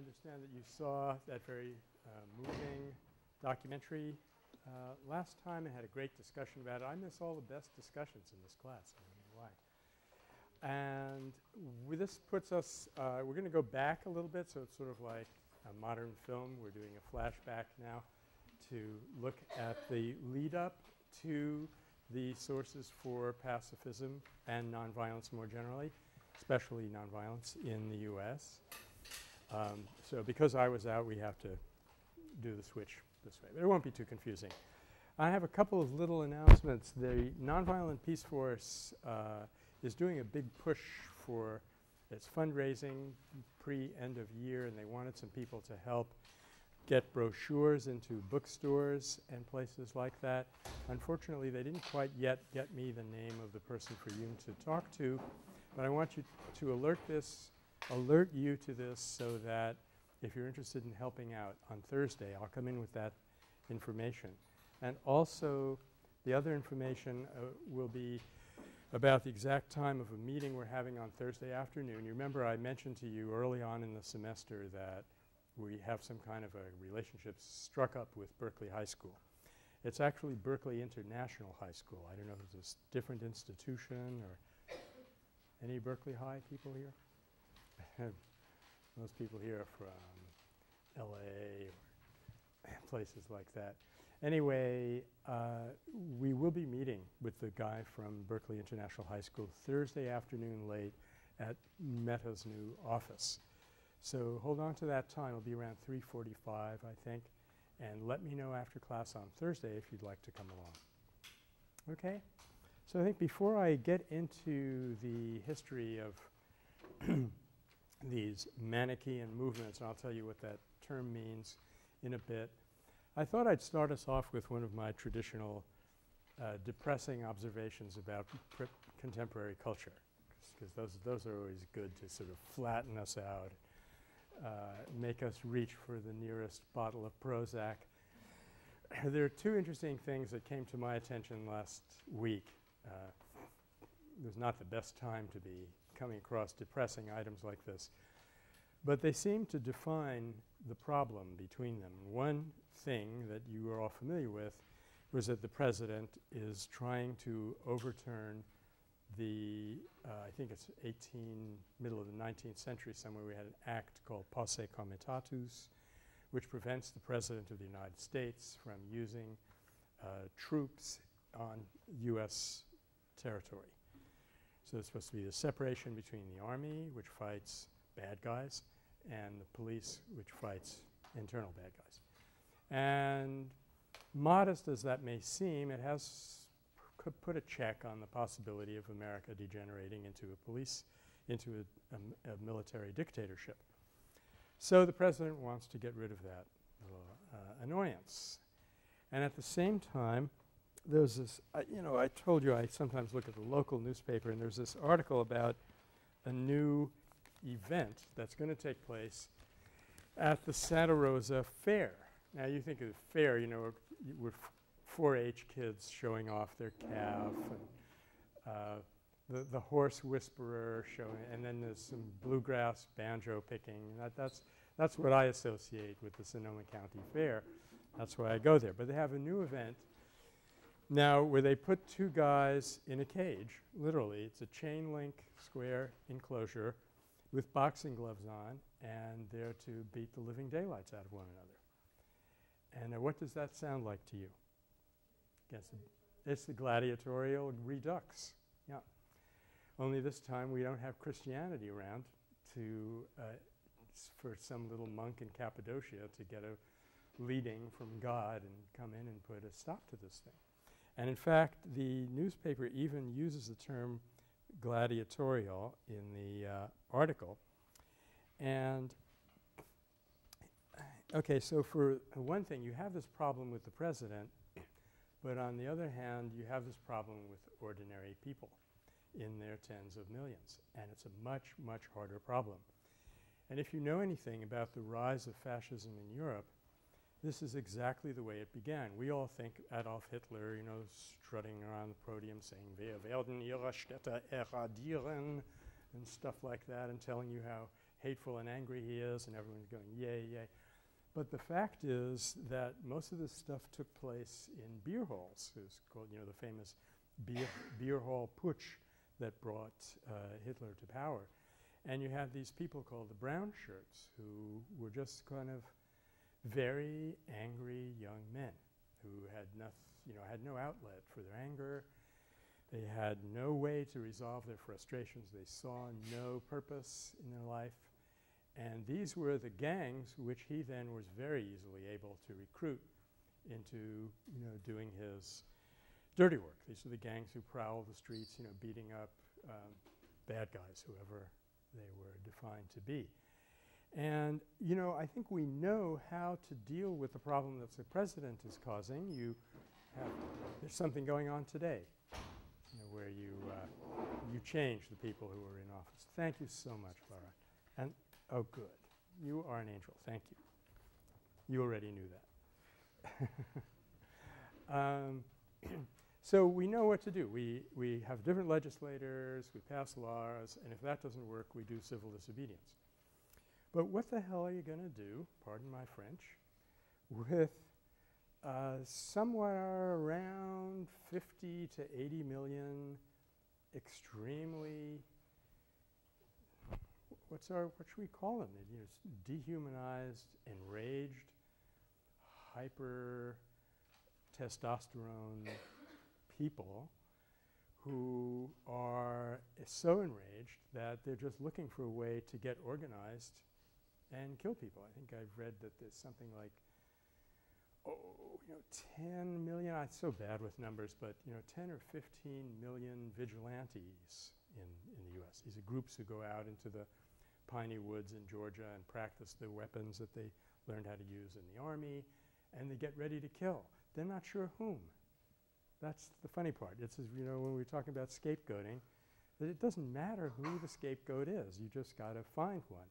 understand that you saw that very uh, moving documentary uh, last time. I had a great discussion about it. I miss all the best discussions in this class. I don't know why. And this puts us uh, we're going to go back a little bit, so it's sort of like a modern film. We're doing a flashback now to look at the lead up to the sources for pacifism and nonviolence more generally, especially nonviolence in the U.S. Um, so because I was out, we have to do the switch this way. But it won't be too confusing. I have a couple of little announcements. The Nonviolent Peace Force uh, is doing a big push for its fundraising pre-end of year, and they wanted some people to help get brochures into bookstores and places like that. Unfortunately, they didn't quite yet get me the name of the person for you to talk to, but I want you to alert this alert you to this so that if you're interested in helping out on Thursday, I'll come in with that information. And also the other information uh, will be about the exact time of a meeting we're having on Thursday afternoon. You remember I mentioned to you early on in the semester that we have some kind of a relationship struck up with Berkeley High School. It's actually Berkeley International High School. I don't know if it's a different institution or any Berkeley High people here? Most people here are from LA or places like that. Anyway, uh, we will be meeting with the guy from Berkeley International High School Thursday afternoon late at Metta's new office. So hold on to that time. It'll be around 3.45, I think. And let me know after class on Thursday if you'd like to come along. Okay? So I think before I get into the history of these Manichaean movements, and I'll tell you what that term means in a bit. I thought I'd start us off with one of my traditional uh, depressing observations about contemporary culture because those, those are always good to sort of flatten us out, uh, make us reach for the nearest bottle of Prozac. there are two interesting things that came to my attention last week. Uh, it was not the best time to be coming across depressing items like this. But they seem to define the problem between them. One thing that you are all familiar with was that the president is trying to overturn the uh, I think it's 18 middle of the 19th century somewhere we had an act called Posse Comitatus which prevents the president of the United States from using uh, troops on U.S. territory. So it's supposed to be the separation between the army, which fights bad guys, and the police, which fights internal bad guys. And modest as that may seem, it has could put a check on the possibility of America degenerating into a police, into a, a, a military dictatorship. So the president wants to get rid of that uh, annoyance. And at the same time, there's this, uh, you know, I told you I sometimes look at the local newspaper and there's this article about a new event that's going to take place at the Santa Rosa Fair. Now you think of the fair, you know, with 4-H kids showing off their calf and uh, the, the horse whisperer showing, and then there's some bluegrass banjo picking. That, that's, that's what I associate with the Sonoma County Fair. That's why I go there. But they have a new event now, where they put two guys in a cage, literally, it's a chain link square enclosure with boxing gloves on, and they're to beat the living daylights out of one another. And uh, what does that sound like to you? Guess it's the gladiatorial redux. Yeah. Only this time we don't have Christianity around to uh, for some little monk in Cappadocia to get a leading from God and come in and put a stop to this thing. And in fact, the newspaper even uses the term gladiatorial in the uh, article. And okay, so for one thing, you have this problem with the president, but on the other hand, you have this problem with ordinary people in their tens of millions. And it's a much, much harder problem. And if you know anything about the rise of fascism in Europe, this is exactly the way it began. We all think Adolf Hitler, you know, strutting around the podium saying, Wir werden ihre Städte eradieren, and stuff like that, and telling you how hateful and angry he is and everyone's going yay, yay. But the fact is that most of this stuff took place in beer halls. It was called, you know, the famous beer, beer hall putsch that brought uh, Hitler to power. And you had these people called the brown shirts who were just kind of very angry young men who had nothing, you know, had no outlet for their anger. They had no way to resolve their frustrations. They saw no purpose in their life. And these were the gangs which he then was very easily able to recruit into, you know, doing his dirty work. These are the gangs who prowl the streets, you know, beating up um, bad guys, whoever they were defined to be. And, you know, I think we know how to deal with the problem that the president is causing. You have – there's something going on today you know, where you, uh, you change the people who are in office. Thank you so much, Laura. And – oh, good. You are an angel. Thank you. You already knew that. um, so we know what to do. We, we have different legislators, we pass laws, and if that doesn't work, we do civil disobedience. But what the hell are you going to do, pardon my French, with uh, somewhere around 50 to 80 million extremely what's our what should we call them? You know, dehumanized, enraged, hyper testosterone people who are so enraged that they're just looking for a way to get organized and kill people. I think I've read that there's something like, oh, you know, 10 million, I'm so bad with numbers, but, you know, 10 or 15 million vigilantes in, in the U.S. These are groups who go out into the piney woods in Georgia and practice the weapons that they learned how to use in the army, and they get ready to kill. They're not sure whom. That's the funny part. It's as, you know, when we're talking about scapegoating, that it doesn't matter who the scapegoat is. You just got to find one.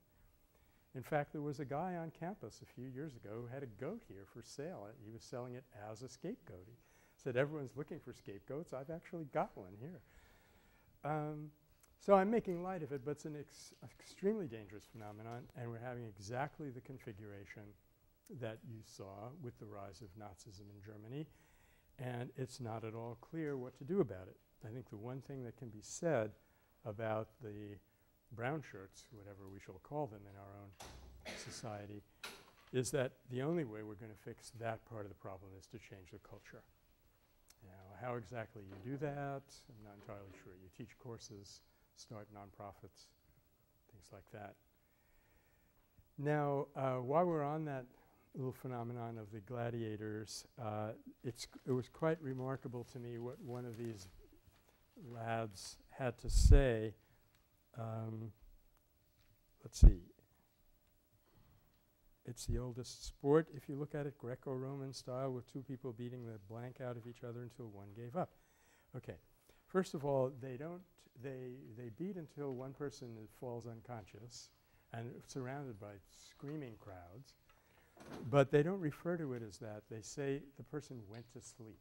In fact, there was a guy on campus a few years ago who had a goat here for sale. He was selling it as a scapegoat. He said, everyone's looking for scapegoats. I've actually got one here. Um, so I'm making light of it, but it's an ex extremely dangerous phenomenon, and we're having exactly the configuration that you saw with the rise of Nazism in Germany, and it's not at all clear what to do about it. I think the one thing that can be said about the brown shirts, whatever we shall call them in our own society, is that the only way we're going to fix that part of the problem is to change the culture. Now, how exactly you do that, I'm not entirely sure. You teach courses start nonprofits, things like that. Now, uh, while we're on that little phenomenon of the gladiators, uh, it's it was quite remarkable to me what one of these lads had to say. Um, let's see. It's the oldest sport, if you look at it, Greco-Roman style, with two people beating the blank out of each other until one gave up. Okay. First of all, they don't they, they beat until one person falls unconscious and surrounded by screaming crowds. But they don't refer to it as that. They say the person went to sleep.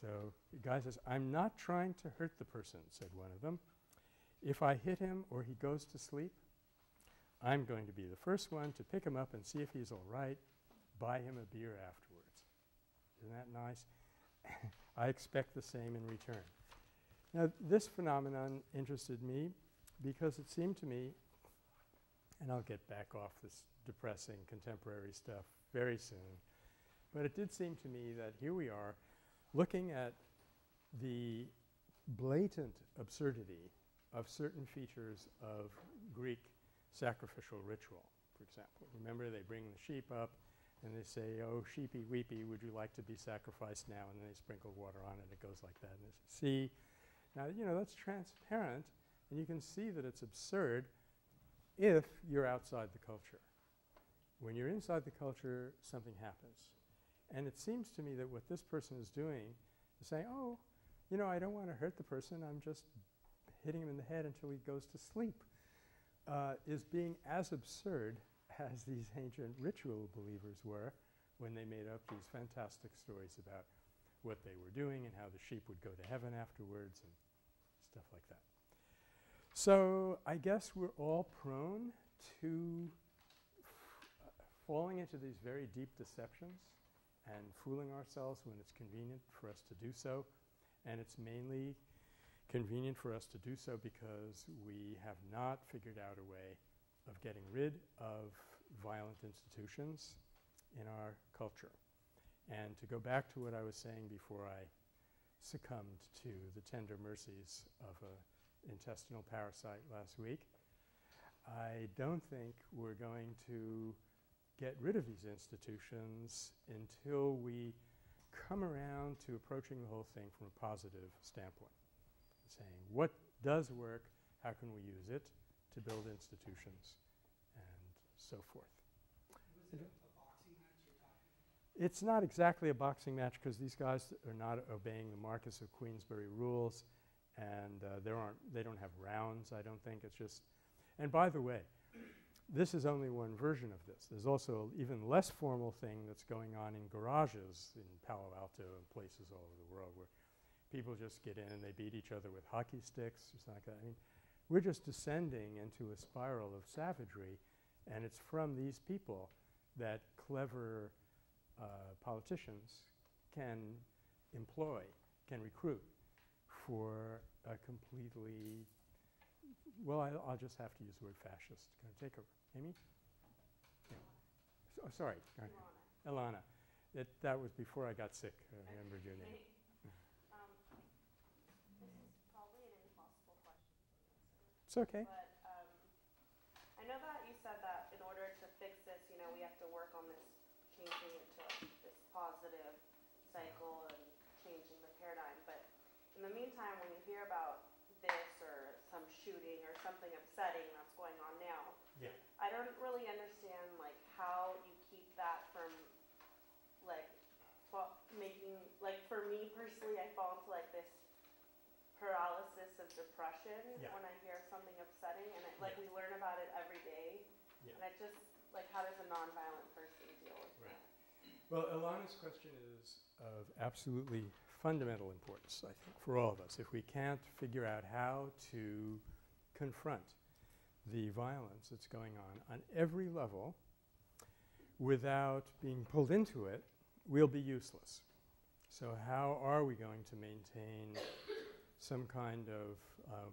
So the guy says, I'm not trying to hurt the person, said one of them. If I hit him or he goes to sleep, I'm going to be the first one to pick him up and see if he's all right, buy him a beer afterwards. Isn't that nice? I expect the same in return. Now, this phenomenon interested me because it seemed to me, and I'll get back off this depressing contemporary stuff very soon, but it did seem to me that here we are looking at the blatant absurdity of certain features of Greek sacrificial ritual, for example. Remember, they bring the sheep up and they say, oh, sheepy weepy, would you like to be sacrificed now? And then they sprinkle water on it. It goes like that. And they see, now, you know, that's transparent, and you can see that it's absurd if you're outside the culture. When you're inside the culture, something happens. And it seems to me that what this person is doing is saying, oh, you know, I don't want to hurt the person, I'm just hitting him in the head until he goes to sleep, uh, is being as absurd as these ancient ritual believers were when they made up these fantastic stories about what they were doing and how the sheep would go to heaven afterwards and stuff like that. So I guess we're all prone to uh, falling into these very deep deceptions and fooling ourselves when it's convenient for us to do so. And it's mainly convenient for us to do so because we have not figured out a way of getting rid of violent institutions in our culture. And to go back to what I was saying before I succumbed to the tender mercies of an intestinal parasite last week, I don't think we're going to get rid of these institutions until we come around to approaching the whole thing from a positive standpoint, saying what does work, how can we use it to build institutions, and so forth. It's not exactly a boxing match because these guys are not obeying the Marquess of Queensberry rules, and uh, there aren't they don't have rounds. I don't think it's just. And by the way, this is only one version of this. There's also an even less formal thing that's going on in garages in Palo Alto and places all over the world where people just get in and they beat each other with hockey sticks or something like that. I mean, we're just descending into a spiral of savagery, and it's from these people that clever uh, politicians can employ, can recruit for a completely well, I, will just have to use the word fascist. Can I take over? Amy? Yeah. So, oh, sorry. Ilana. It, that was before I got sick. I remembered your name. Um, this is probably an impossible question to answer. It's okay. But um, I know that you said that in order to fix this, you know, we have to work on this, changing it to this positive cycle and changing the paradigm. But in the meantime, when you hear about this or some shooting or something upsetting that's going on now, Yeah. I don't really understand like how you keep that from like making like for me personally I fall into like this paralysis of depression Yeah. when I hear something upsetting and it, like Yeah. we learn about it every day Yeah. and I just like how does a nonviolent person deal with Right. that? Well, Ilana's question is of absolutely fundamental importance, I think, for all of us. If we can't figure out how to confront the violence that's going on on every level without being pulled into it, we'll be useless. So how are we going to maintain some kind of, uh,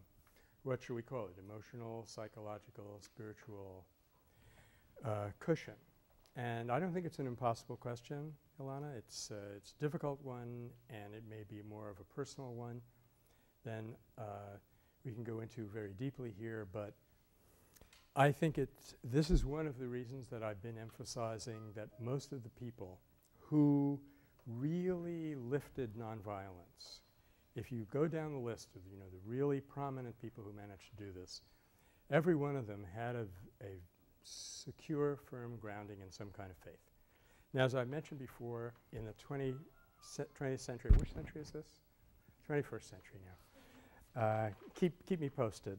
what should we call it, emotional, psychological, spiritual uh, cushion? And I don't think it's an impossible question, Ilana. It's, uh, it's a difficult one, and it may be more of a personal one than uh, we can go into very deeply here. But I think it's this is one of the reasons that I've been emphasizing that most of the people who really lifted nonviolence, if you go down the list of you know the really prominent people who managed to do this, every one of them had a, a secure, firm grounding in some kind of faith. Now, as I mentioned before, in the 20 20th century, which century is this? 21st century now. Uh, keep, keep me posted.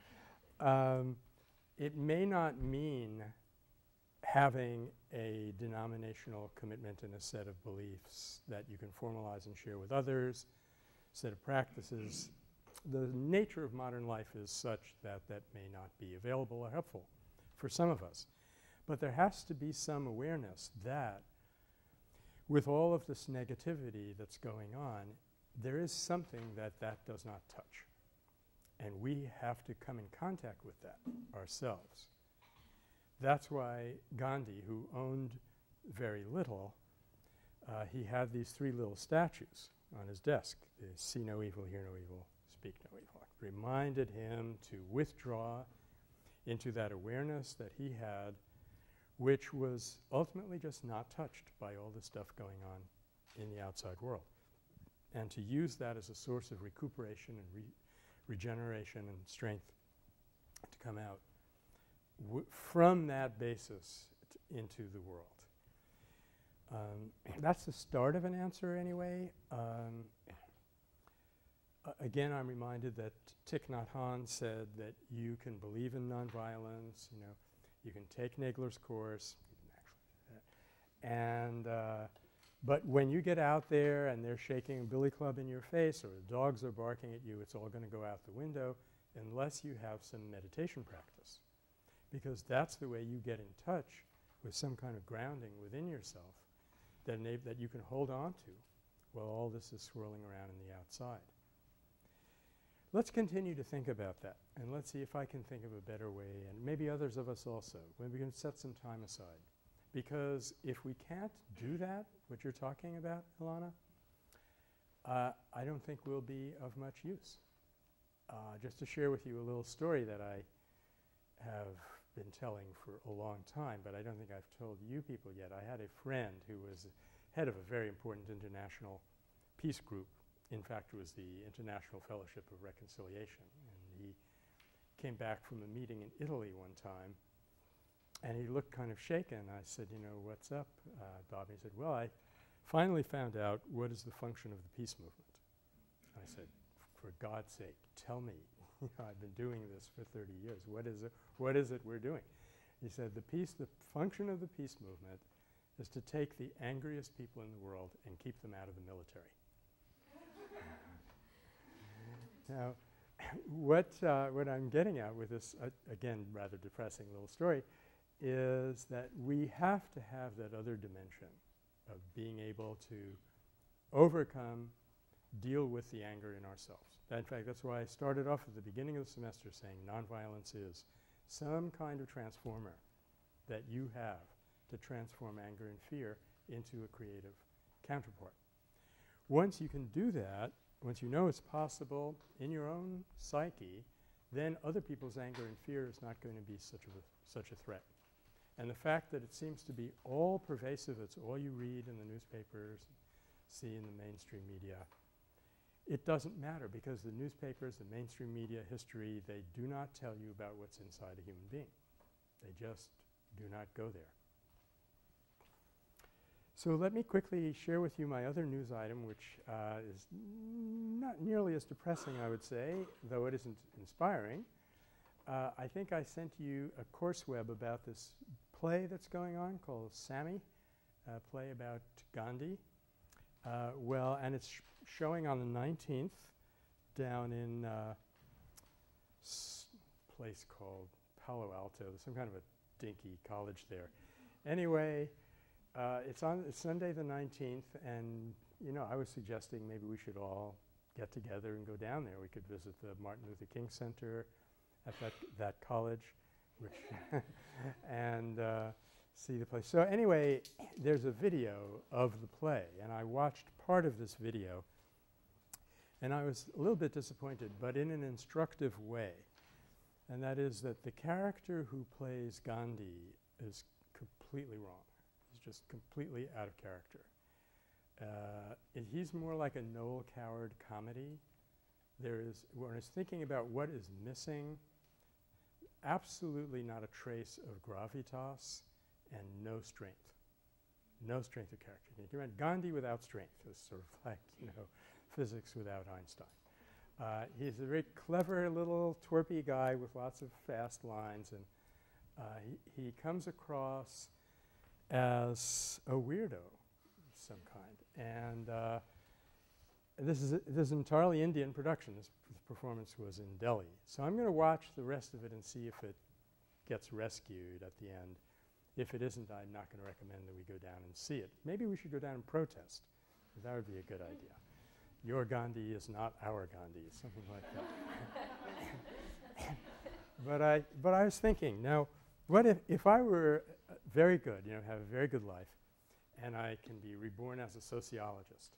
um, it may not mean having a denominational commitment and a set of beliefs that you can formalize and share with others, set of practices. The nature of modern life is such that that may not be available or helpful for some of us. But there has to be some awareness that with all of this negativity that's going on, there is something that that does not touch. And we have to come in contact with that ourselves. That's why Gandhi, who owned very little, uh, he had these three little statues on his desk. see no evil, hear no evil, speak no evil. Reminded him to withdraw into that awareness that he had, which was ultimately just not touched by all the stuff going on in the outside world. And to use that as a source of recuperation and re regeneration and strength to come out from that basis into the world. Um, that's the start of an answer anyway. Um, again, I'm reminded that Thich Nhat Hanh said that you can believe in nonviolence, you know, you can take Nagler's course, and uh, but when you get out there and they're shaking a billy club in your face or the dogs are barking at you, it's all going to go out the window unless you have some meditation practice. Because that's the way you get in touch with some kind of grounding within yourself that, that you can hold on to while all this is swirling around in the outside. Let's continue to think about that and let's see if I can think of a better way and maybe others of us also when we can set some time aside. Because if we can't do that, what you're talking about, Ilana, uh, I don't think we'll be of much use. Uh, just to share with you a little story that I have been telling for a long time, but I don't think I've told you people yet. I had a friend who was head of a very important international peace group in fact, it was the International Fellowship of Reconciliation. And he came back from a meeting in Italy one time, and he looked kind of shaken. I said, you know, what's up, uh? He said, well, I finally found out what is the function of the peace movement. I said, for God's sake, tell me. I've been doing this for 30 years. What is it, what is it we're doing? He said, the peace, the function of the peace movement is to take the angriest people in the world and keep them out of the military. Now, what, uh, what I'm getting at with this, uh, again, rather depressing little story, is that we have to have that other dimension of being able to overcome, deal with the anger in ourselves. In fact, that's why I started off at the beginning of the semester saying nonviolence is some kind of transformer that you have to transform anger and fear into a creative counterpart. Once you can do that, once you know it's possible in your own psyche, then other people's anger and fear is not going to be such a, such a threat. And the fact that it seems to be all pervasive, it's all you read in the newspapers, see in the mainstream media, it doesn't matter because the newspapers, the mainstream media, history, they do not tell you about what's inside a human being. They just do not go there. So let me quickly share with you my other news item, which uh, is not nearly as depressing, I would say, though it isn't inspiring. Uh, I think I sent you a course web about this play that's going on called Sammi, a play about Gandhi. Uh, well, and it's showing on the 19th down in a uh, place called Palo Alto, some kind of a dinky college there. Anyway, uh, it's on it's Sunday the 19th, and you know I was suggesting maybe we should all get together and go down there. We could visit the Martin Luther King Center at that that college, and uh, see the place. So anyway, there's a video of the play, and I watched part of this video, and I was a little bit disappointed, but in an instructive way. And that is that the character who plays Gandhi is completely wrong He's just completely out of character. Uh, he's more like a Noel Coward comedy. There is, when was thinking about what is missing, absolutely not a trace of gravitas and no strength. No strength of character. You Gandhi without strength is sort of like, you know, physics without Einstein. Uh, he's a very clever little twerpy guy with lots of fast lines, and uh, he, he comes across as a weirdo of some kind. And uh, this is, a, this is an entirely Indian production. This, performance was in Delhi. So I'm going to watch the rest of it and see if it gets rescued at the end. If it isn't, I'm not going to recommend that we go down and see it. Maybe we should go down and protest. That would be a good idea. Your Gandhi is not our Gandhi, something like that. but, I, but I was thinking, now, what if, if I were uh, very good, you know, have a very good life, and I can be reborn as a sociologist.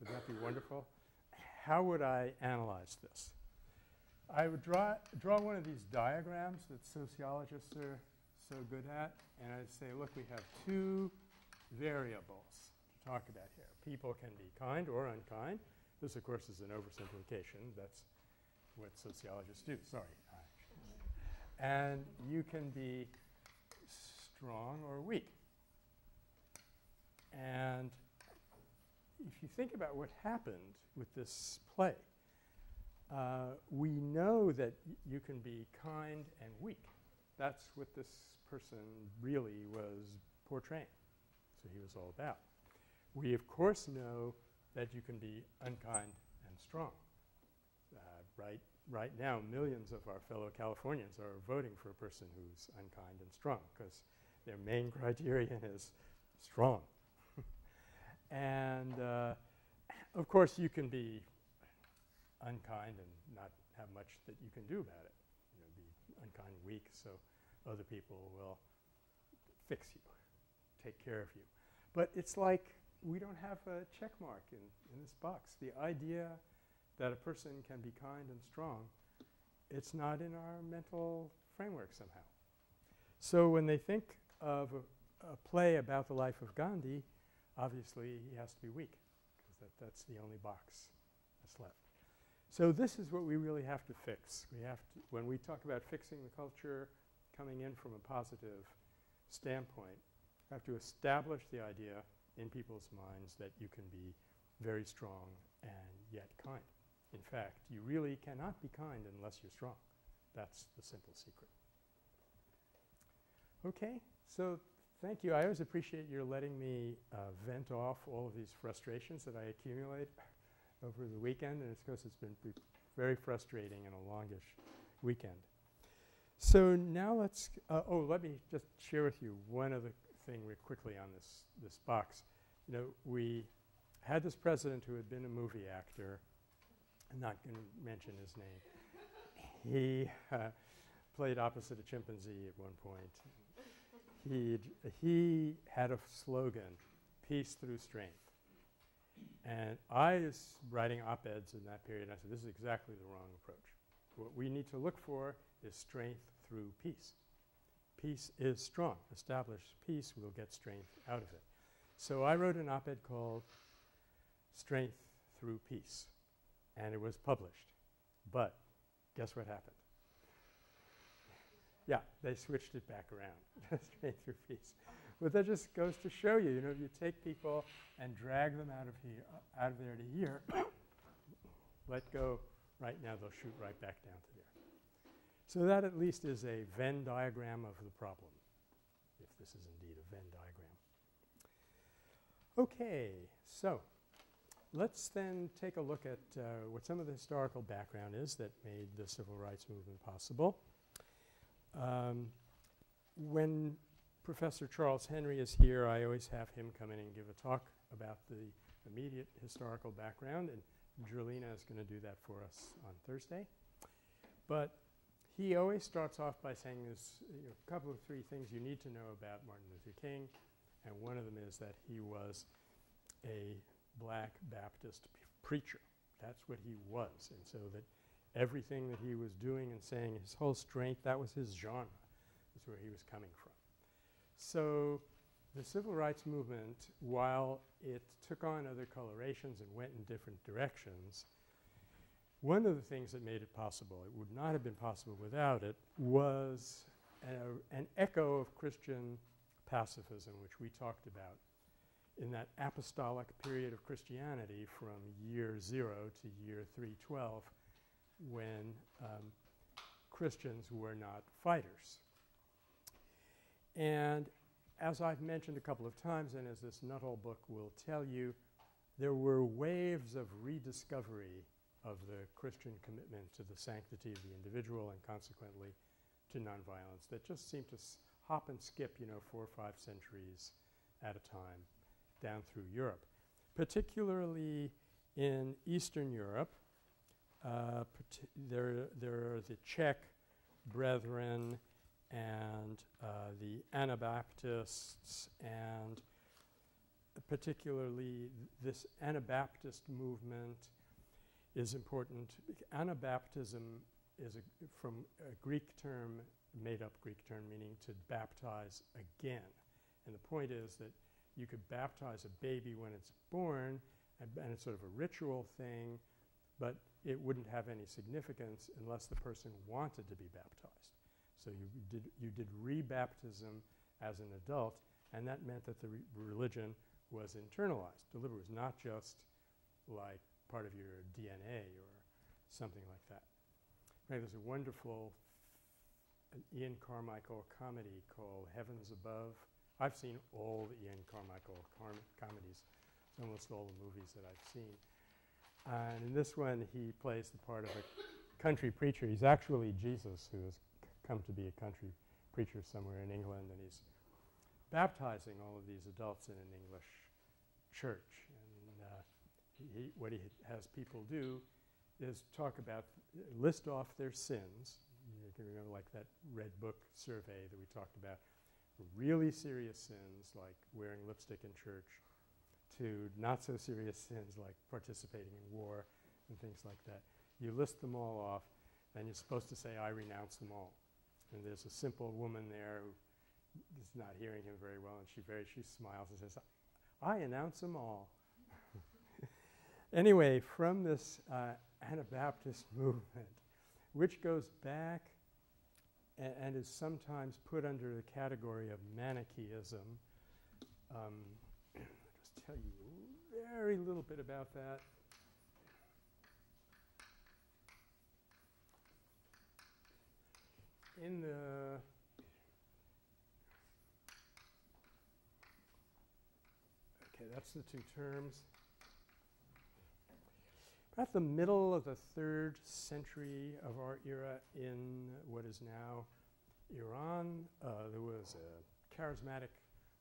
Would that be wonderful? How would I analyze this? I would draw, draw one of these diagrams that sociologists are so good at, and I'd say, look, we have two variables to talk about here. People can be kind or unkind. This, of course, is an oversimplification. That's what sociologists do. Sorry. And you can be strong or weak. And if you think about what happened with this play, uh, we know that you can be kind and weak. That's what this person really was portraying. So he was all about. We, of course, know that you can be unkind and strong. Uh, right right now millions of our fellow Californians are voting for a person who's unkind and strong because their main criterion is strong. and uh, of course, you can be unkind and not have much that you can do about it. You know, be unkind and weak so other people will fix you, take care of you. But it's like we don't have a check mark in, in this box. The idea that a person can be kind and strong, it's not in our mental framework somehow. So when they think of a, a play about the life of Gandhi, obviously he has to be weak because that, that's the only box that's left. So this is what we really have to fix. We have to, when we talk about fixing the culture, coming in from a positive standpoint, we have to establish the idea in people's minds that you can be very strong and yet kind. In fact, you really cannot be kind unless you're strong. That's the simple secret. Okay, so thank you. I always appreciate your letting me uh, vent off all of these frustrations that I accumulate over the weekend, and of course it's been very frustrating and a longish weekend. So now let's, uh, oh, let me just share with you one other thing real quickly on this, this box. You know, we had this president who had been a movie actor. I'm not going to mention his name. he uh, played opposite a chimpanzee at one point. he he had a slogan, peace through strength. And I was writing op-eds in that period, and I said, this is exactly the wrong approach. What we need to look for is strength through peace. Peace is strong. Establish peace, we'll get strength out of it. So I wrote an op-ed called Strength Through Peace, and it was published. But guess what happened? yeah, they switched it back around, Strength Through Peace. But that just goes to show you, you know, if you take people and drag them out of here, out of there to here, let go right now, they'll shoot right back down to. So that at least is a Venn diagram of the problem, if this is indeed a Venn diagram. Okay, so let's then take a look at uh, what some of the historical background is that made the civil rights movement possible. Um, when Professor Charles Henry is here, I always have him come in and give a talk about the immediate historical background, and Drlina is going to do that for us on Thursday. But he always starts off by saying there's you know, a couple of three things you need to know about Martin Luther King, and one of them is that he was a black Baptist preacher. That's what he was, and so that everything that he was doing and saying, his whole strength, that was his genre, is where he was coming from. So the civil rights movement, while it took on other colorations and went in different directions, one of the things that made it possible, it would not have been possible without it, was a, an echo of Christian pacifism, which we talked about in that apostolic period of Christianity from year zero to year 312 when um, Christians were not fighters. And as I've mentioned a couple of times, and as this Nuttall book will tell you, there were waves of rediscovery of the Christian commitment to the sanctity of the individual and consequently to nonviolence that just seemed to hop and skip, you know, four or five centuries at a time down through Europe. Particularly in Eastern Europe, uh, there, there are the Czech brethren and uh, the Anabaptists and particularly this Anabaptist movement is important. Anabaptism is a, from a Greek term, made up Greek term, meaning to baptize again. And the point is that you could baptize a baby when it's born, and, and it's sort of a ritual thing, but it wouldn't have any significance unless the person wanted to be baptized. So you did, you did rebaptism as an adult, and that meant that the re religion was internalized. The liver was not just like part of your DNA or something like that. Right, there's a wonderful Ian Carmichael comedy called Heavens Above. I've seen all the Ian Carmichael comedies, almost all the movies that I've seen. and in this one, he plays the part of a country preacher. He's actually Jesus who has come to be a country preacher somewhere in England, and he's baptizing all of these adults in an English church. He, what he has people do is talk about, list off their sins. You can remember like that red book survey that we talked about. Really serious sins like wearing lipstick in church to not so serious sins like participating in war and things like that. You list them all off, and you're supposed to say, I renounce them all. And there's a simple woman there who is not hearing him very well, and she very she smiles and says, I announce them all. Anyway, from this uh, Anabaptist movement, which goes back and is sometimes put under the category of Manichaeism. Um, I'll just tell you a very little bit about that. In the okay, that's the two terms. About the middle of the third century of our era in what is now Iran, uh, there was a charismatic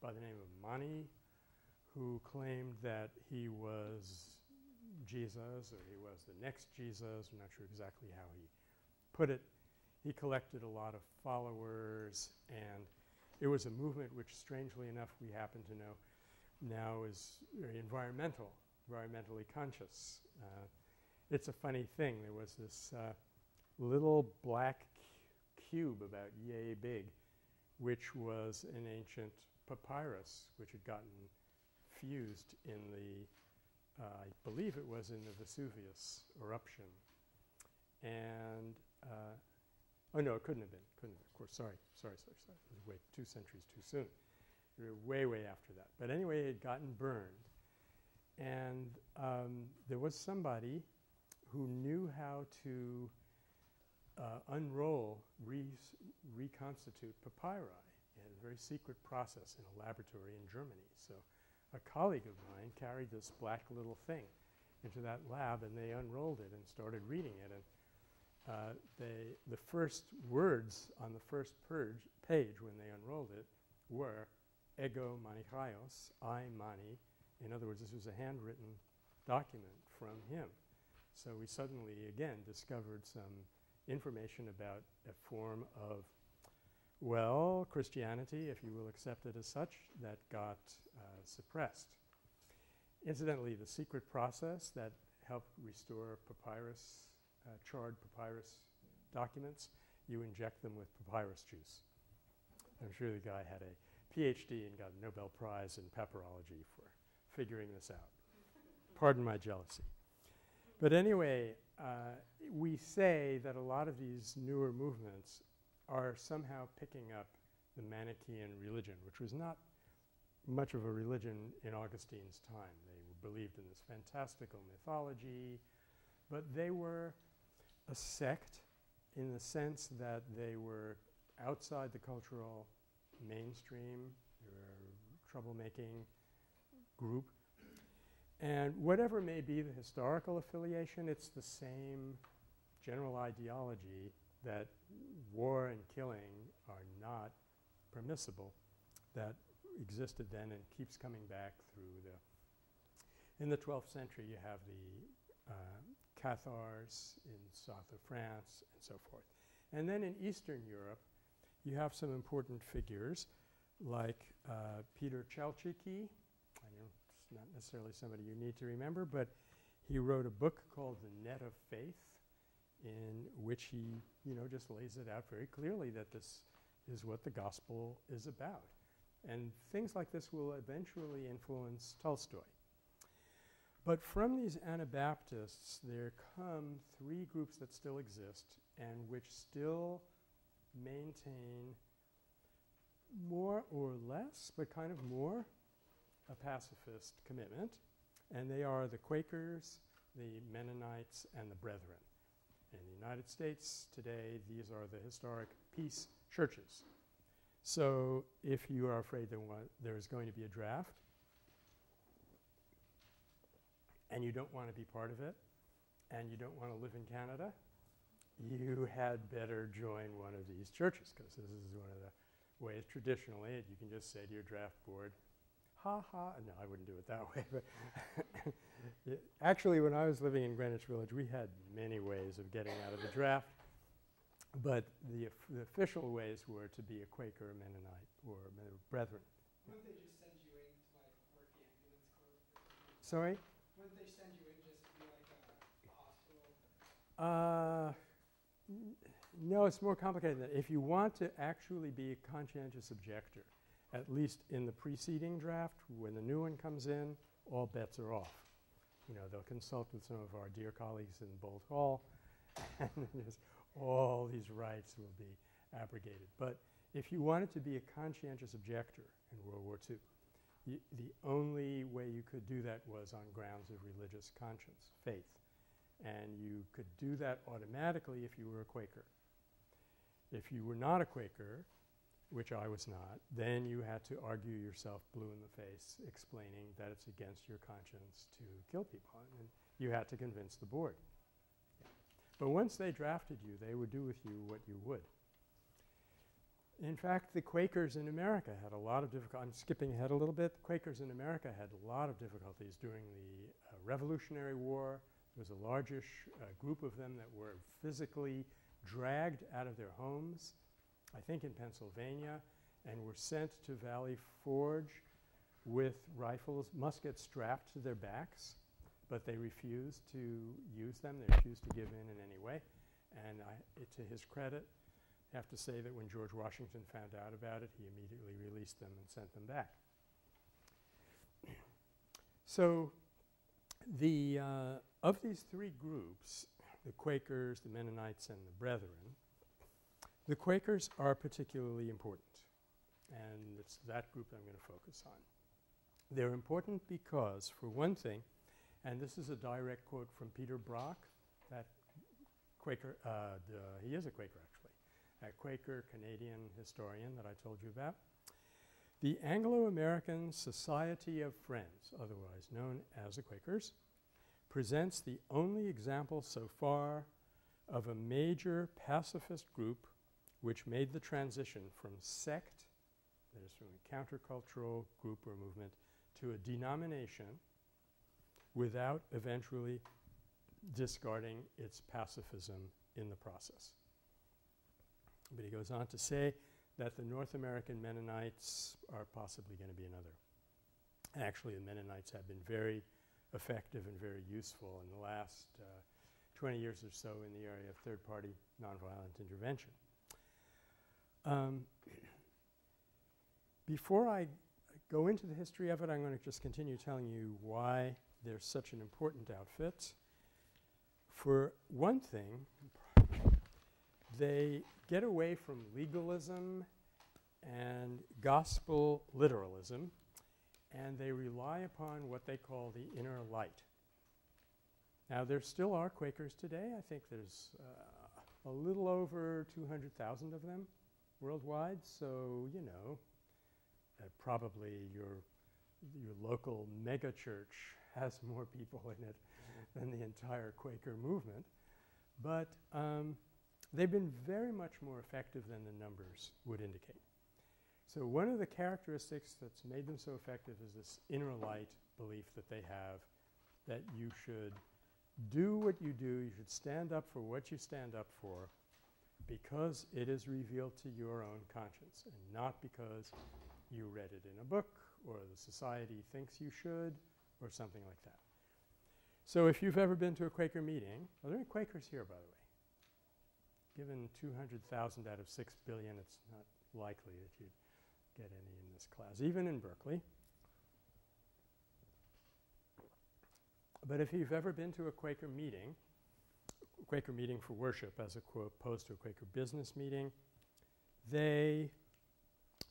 by the name of Mani who claimed that he was Jesus or he was the next Jesus. I'm not sure exactly how he put it. He collected a lot of followers, and it was a movement which, strangely enough, we happen to know now is very environmental, environmentally conscious. Uh, it's a funny thing. There was this uh, little black cube about yay big, which was an ancient papyrus which had gotten fused in the, uh, I believe it was in the Vesuvius eruption. And, uh, oh no, it couldn't have been, couldn't have been. Of course, sorry, sorry, sorry, sorry. It was way two centuries too soon. Way, way after that. But anyway, it had gotten burned. And um, there was somebody who knew how to uh, unroll, re reconstitute papyri in a very secret process in a laboratory in Germany. So a colleague of mine carried this black little thing into that lab and they unrolled it and started reading it. And uh, they, the first words on the first purge page when they unrolled it were ego manichaios, I mani. In other words, this was a handwritten document from him. So we suddenly, again, discovered some information about a form of, well, Christianity, if you will accept it as such, that got uh, suppressed. Incidentally, the secret process that helped restore papyrus, uh, charred papyrus documents, you inject them with papyrus juice. I'm sure the guy had a PhD and got a Nobel Prize in papyrology for figuring this out. Pardon my jealousy. But anyway, uh, we say that a lot of these newer movements are somehow picking up the Manichaean religion, which was not much of a religion in Augustine's time. They believed in this fantastical mythology, but they were a sect in the sense that they were outside the cultural mainstream. They were a troublemaking group and whatever may be the historical affiliation, it's the same general ideology that war and killing are not permissible that existed then and keeps coming back through the. In the 12th century, you have the uh, Cathars in south of France and so forth. And then in Eastern Europe, you have some important figures like uh, Peter Chelčický, not necessarily somebody you need to remember, but he wrote a book called The Net of Faith, in which he, you know, just lays it out very clearly that this is what the gospel is about. And things like this will eventually influence Tolstoy. But from these Anabaptists, there come three groups that still exist and which still maintain more or less, but kind of more a pacifist commitment, and they are the Quakers, the Mennonites, and the Brethren. In the United States today, these are the historic peace churches. So if you are afraid that there is going to be a draft and you don't want to be part of it and you don't want to live in Canada, you had better join one of these churches because this is one of the ways traditionally you can just say to your draft board, ha ha. No, I wouldn't do it that way. But actually, when I was living in Greenwich Village, we had many ways of getting out of the draft. But the, the official ways were to be a Quaker, a Mennonite, or Brethren. Wouldn't they just send you in to like work the ambulance corps? Sorry? Wouldn't they send you in just to be like a, a hospital? Uh, no, it's more complicated than that. If you want to actually be a conscientious objector, at least in the preceding draft, when the new one comes in, all bets are off. You know, they'll consult with some of our dear colleagues in Boalt Hall, and all these rights will be abrogated. But if you wanted to be a conscientious objector in World War II, the only way you could do that was on grounds of religious conscience, faith. And you could do that automatically if you were a Quaker. If you were not a Quaker, which I was not, then you had to argue yourself blue in the face explaining that it's against your conscience to kill people. And you had to convince the board. But once they drafted you, they would do with you what you would. In fact, the Quakers in America had a lot of difficulty. I'm skipping ahead a little bit. The Quakers in America had a lot of difficulties during the uh, Revolutionary War. There was a largish uh, group of them that were physically dragged out of their homes, I think in Pennsylvania, and were sent to Valley Forge with rifles, muskets strapped to their backs but they refused to use them. They refused to give in in any way. And I, to his credit, I have to say that when George Washington found out about it, he immediately released them and sent them back. so the, uh, of these three groups, the Quakers, the Mennonites, and the Brethren, the Quakers are particularly important. And it's that group I'm going to focus on. They're important because, for one thing, and this is a direct quote from Peter Brock, that Quaker, uh, he is a Quaker actually, a Quaker Canadian historian that I told you about. The Anglo-American Society of Friends, otherwise known as the Quakers, presents the only example so far of a major pacifist group which made the transition from sect, that is from a countercultural group or movement, to a denomination without eventually discarding its pacifism in the process. But he goes on to say that the North American Mennonites are possibly going to be another. Actually, the Mennonites have been very effective and very useful in the last uh, 20 years or so in the area of third-party nonviolent intervention. Um, before I go into the history of it, I'm going to just continue telling you why they're such an important outfit. For one thing, they get away from legalism and gospel literalism, and they rely upon what they call the inner light. Now, there still are Quakers today. I think there's uh, a little over 200,000 of them worldwide, so, you know, uh, probably your, your local megachurch has more people in it than the entire Quaker movement. But um, they've been very much more effective than the numbers would indicate. So one of the characteristics that's made them so effective is this inner light belief that they have that you should do what you do, you should stand up for what you stand up for because it is revealed to your own conscience and not because you read it in a book or the society thinks you should or something like that. So if you've ever been to a Quaker meeting, are there any Quakers here, by the way? Given 200,000 out of 6 billion, it's not likely that you'd get any in this class, even in Berkeley. But if you've ever been to a Quaker meeting, Quaker meeting for worship as opposed to a Quaker business meeting, they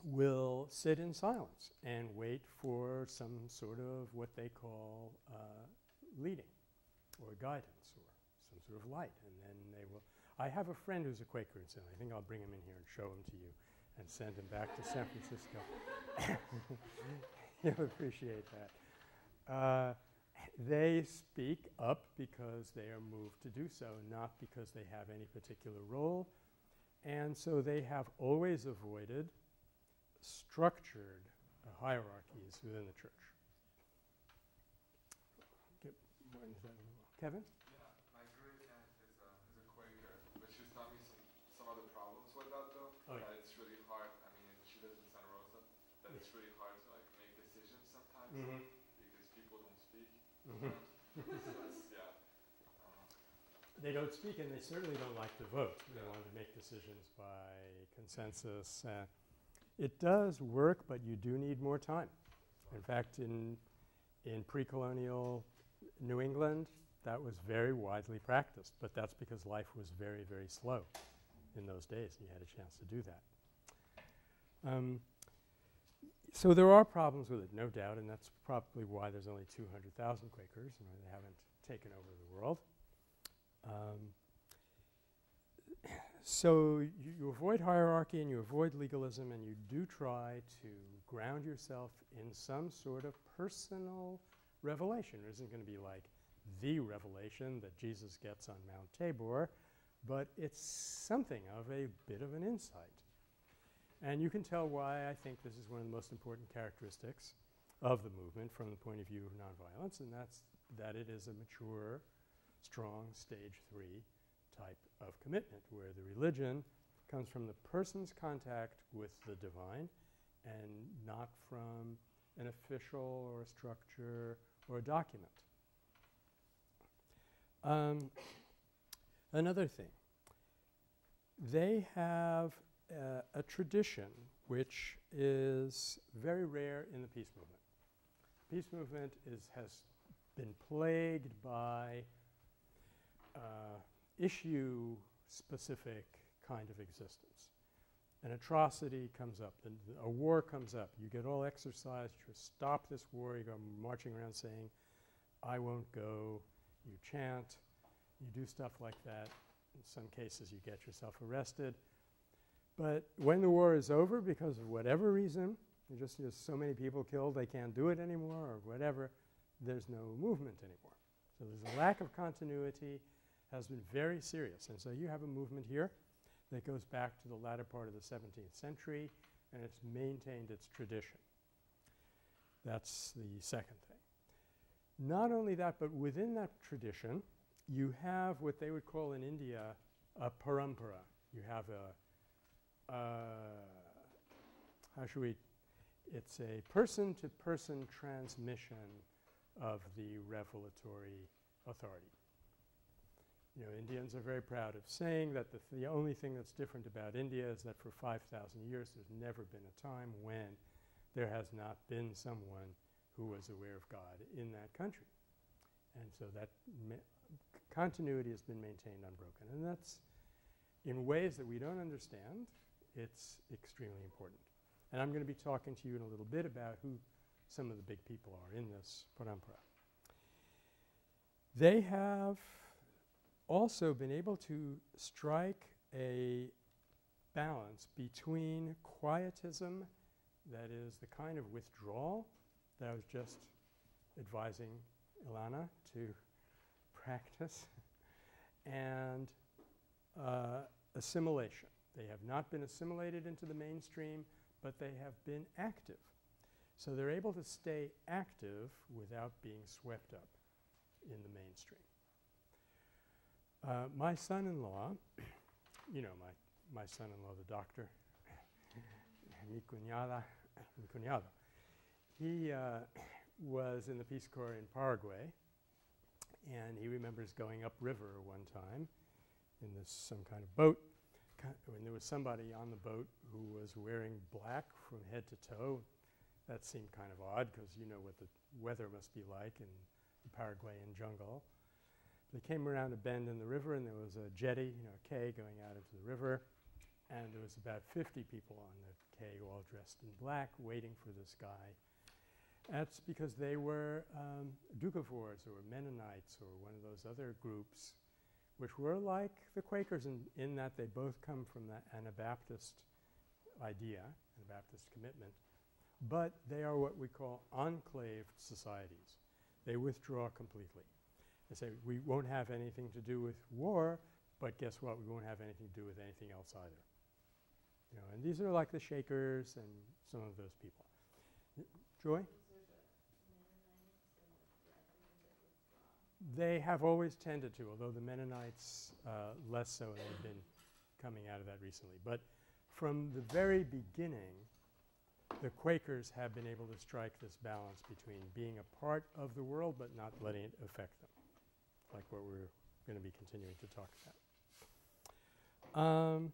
will sit in silence and wait for some sort of what they call uh, leading or guidance or some sort of light. And then they will. I have a friend who's a Quaker, and so I think I'll bring him in here and show him to you and send him back to San Francisco. You'll appreciate that. Uh, they speak up because they are moved to do so, not because they have any particular role. And so they have always avoided structured uh, hierarchies within the church. Get more into that. Kevin? Yeah, my great aunt is a, is a Quaker, but she's taught me some, some other problems with that though. Oh, yeah. That it's really hard. I mean, she lives in Santa Rosa. That it's really hard to like make decisions sometimes Mm-hmm. because people don't speak. Mhm. so it's, yeah. Uh, They don't speak and they certainly don't like to vote. They want to make decisions by consensus. Uh, it does work, but you do need more time. In fact, in, in pre-colonial New England, that was very widely practiced, but that's because life was very, very slow in those days, and you had a chance to do that. Um, so there are problems with it, no doubt, and that's probably why there's only 200,000 Quakers, and they haven't taken over the world. Um, so you, you avoid hierarchy and you avoid legalism and you do try to ground yourself in some sort of personal revelation. It isn't going to be like the revelation that Jesus gets on Mount Tabor, but it's something of a bit of an insight. And you can tell why I think this is one of the most important characteristics of the movement from the point of view of nonviolence, and that's that it is a mature, strong stage three type of commitment where the religion comes from the person's contact with the divine and not from an official or a structure or a document. Um, another thing, they have uh, a tradition which is very rare in the peace movement. Peace movement is, has been plagued by uh, issue specific kind of existence. An atrocity comes up, th- a war comes up, you get all exercised, you stop this war, you go marching around saying, I won't go, you chant, you do stuff like that. In some cases, you get yourself arrested. But when the war is over, because of whatever reason, just there's so many people killed, they can't do it anymore, or whatever, there's no movement anymore. So there's a lack of continuity, has been very serious. And so you have a movement here that goes back to the latter part of the 17th century, and it's maintained its tradition. That's the second thing. Not only that, but within that tradition, you have what they would call in India a parampara. You have a, uh, how should we, it's a person to person transmission of the revelatory authority. You know, Indians are very proud of saying that the, th- the only thing that's different about India is that for 5,000 years there's never been a time when there has not been someone who was aware of God in that country. And so that continuity has been maintained unbroken. And that's in ways that we don't understand, it's extremely important. And I'm going to be talking to you in a little bit about who some of the big people are in this parampara. They have also been able to strike a balance between quietism, that is the kind of withdrawal that I was just advising Ilana to practice, and uh, assimilation. They have not been assimilated into the mainstream, but they have been active. So they're able to stay active without being swept up in the mainstream. Uh, my son-in-law, you know my, my son-in-law, the doctor, mi cuñada, mi cuñado, he uh, was in the Peace Corps in Paraguay, and he remembers going upriver one time in this some kind of boat, and there was somebody on the boat who was wearing black from head to toe. That seemed kind of odd because you know what the weather must be like in the Paraguayan jungle. They came around a bend in the river, and there was a jetty, you know, a quay going out into the river, and there was about 50 people on the quay, all dressed in black, waiting for this guy. That's because they were um, Doukhobors or Mennonites or one of those other groups, which were like the Quakers in, in that they both come from that Anabaptist idea, Anabaptist commitment, but they are what we call enclaved societies. they withdraw completely. They say, we won't have anything to do with war, but guess what? We won't have anything to do with anything else either. You know, and these are like the Shakers and some of those people. Joy? They have always tended to, although the Mennonites uh, less so, and they've been coming out of that recently. But from the very beginning, the Quakers have been able to strike this balance between being a part of the world but not letting it affect them, like what we're going to be continuing to talk about. Um,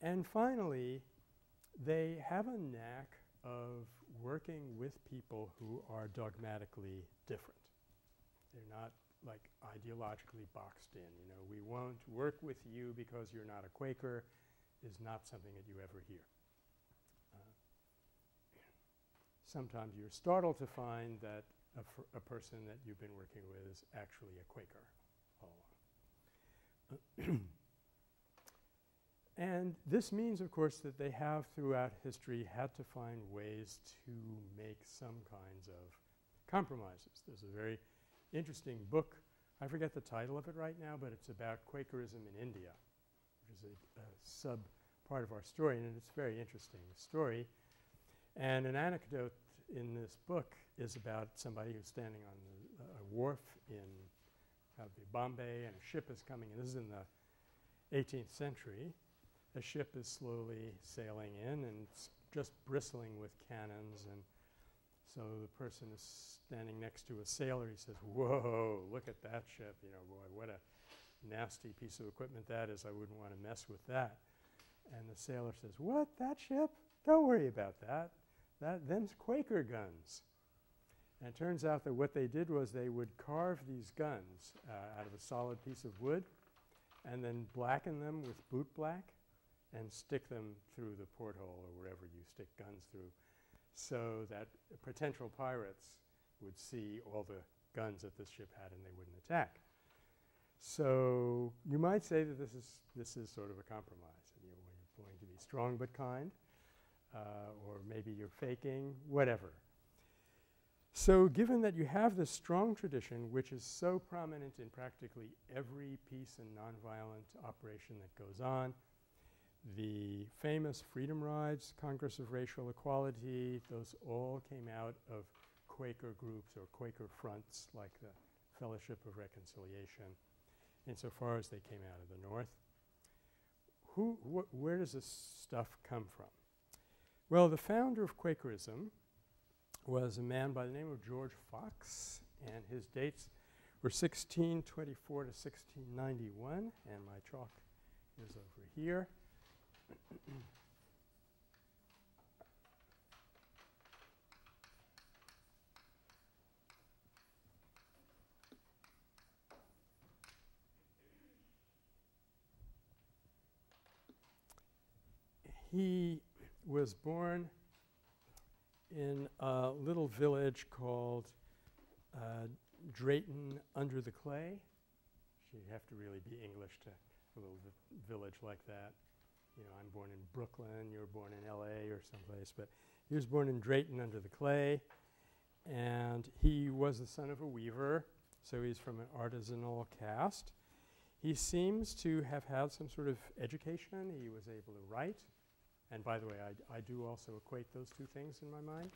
and finally, they have a knack of working with people who are dogmatically different. They're not like ideologically boxed in. You know, we won't work with you because you're not a Quaker is not something that you ever hear. Uh, sometimes you're startled to find that a, a person that you've been working with is actually a Quaker all along. and this means, of course, that they have throughout history had to find ways to make some kinds of compromises. There's a very interesting book. I forget the title of it right now, but it's about Quakerism in India, which is a, a sub part of our story, and it's a very interesting story. And an anecdote in this book is about somebody who's standing on the, uh, a wharf in uh, Bombay, and a ship is coming. And this is in the 18th century. A ship is slowly sailing in, and it's just bristling with cannons and so the person is standing next to a sailor. He says, Whoa, look at that ship. You know, boy, what a nasty piece of equipment that is. I wouldn't want to mess with that. And the sailor says, What, that ship? Don't worry about that. That Quaker guns. And it turns out that what they did was they would carve these guns uh, out of a solid piece of wood and then blacken them with boot black and stick them through the porthole or wherever you stick guns through so that potential pirates would see all the guns that this ship had and they wouldn't attack. So you might say that this is, this is sort of a compromise. And you're going to be strong but kind, uh, or maybe you're faking, whatever. So given that you have this strong tradition, which is so prominent in practically every peace and nonviolent operation that goes on, the famous Freedom Rides, Congress of Racial Equality, those all came out of Quaker groups or Quaker fronts like the Fellowship of Reconciliation, insofar as they came out of the North. Who, wh where does this stuff come from? Well, the founder of Quakerism was a man by the name of George Fox, and his dates were 1624 to 1691, and my chalk is over here. he was born in a little village called uh, Drayton under the Clay. You have to really be English to a little village like that you know, I'm born in Brooklyn, you were born in LA or someplace, but he was born in Drayton under the clay. And he was the son of a weaver, so he's from an artisanal caste. He seems to have had some sort of education. He was able to write. And by the way, I, I do also equate those two things in my mind.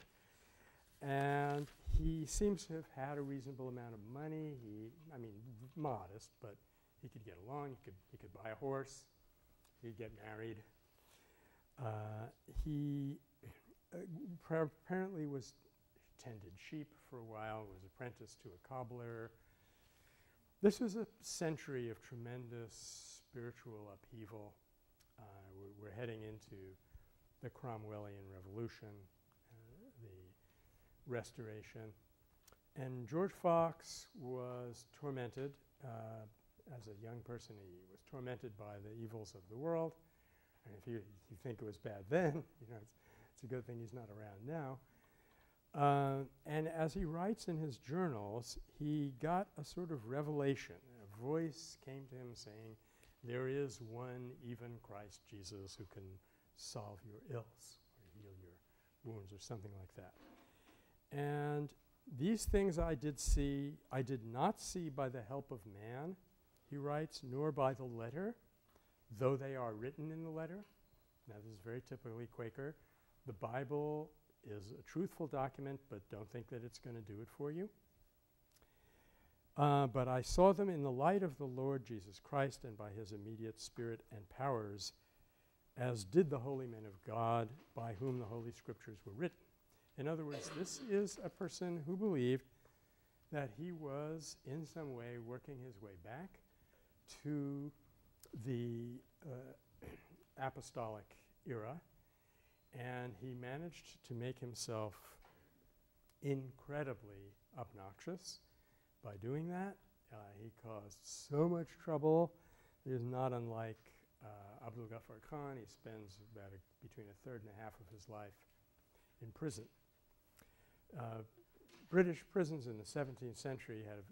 And he seems to have had a reasonable amount of money. He, I mean, modest, but he could get along. He could, he could buy a horse he'd get married. Uh, he uh, apparently was tended sheep for a while, was apprenticed to a cobbler. This was a century of tremendous spiritual upheaval. We're, we're, heading into the Cromwellian Revolution, uh, the Restoration. And George Fox was tormented uh, as a young person, he was tormented by the evils of the world. And if you, you think it was bad then, you know, it's, it's a good thing he's not around now. Uh, and as he writes in his journals, he got a sort of revelation. A voice came to him saying, There is one, even Christ Jesus, who can solve your ills or heal your wounds or something like that. And These things I did see, I did not see by the help of man, he writes, nor by the letter, though they are written in the letter. Now, this is very typically Quaker. The Bible is a truthful document, but don't think that it's going to do it for you. Uh, but I saw them in the light of the Lord Jesus Christ and by his immediate spirit and powers, as did the holy men of God by whom the Holy Scriptures were written. In other words, this is a person who believed that he was in some way working his way back to the uh, apostolic era, and he managed to make himself incredibly obnoxious by doing that. Uh, he caused so much trouble. Is not unlike uh, Abdul Ghaffar Khan. He spends about a, between a third and a half of his life in prison. Uh, British prisons in the 17th century had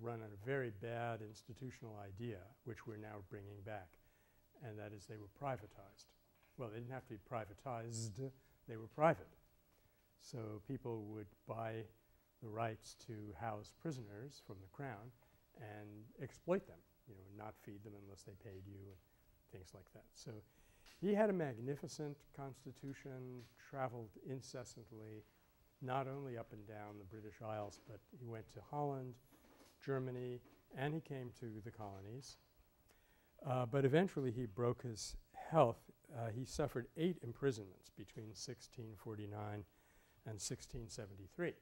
run on a very bad institutional idea, which we're now bringing back, and that is they were privatized. Well, they didn't have to be privatized; they were private. So people would buy the rights to house prisoners from the crown and exploit them, you know, and not feed them unless they paid you and things like that. So he had a magnificent constitution, traveled incessantly, not only up and down the British Isles, but he went to Holland, Germany, and he came to the colonies. Uh, but eventually he broke his health. Uh, he suffered eight imprisonments between 1649 and 1673.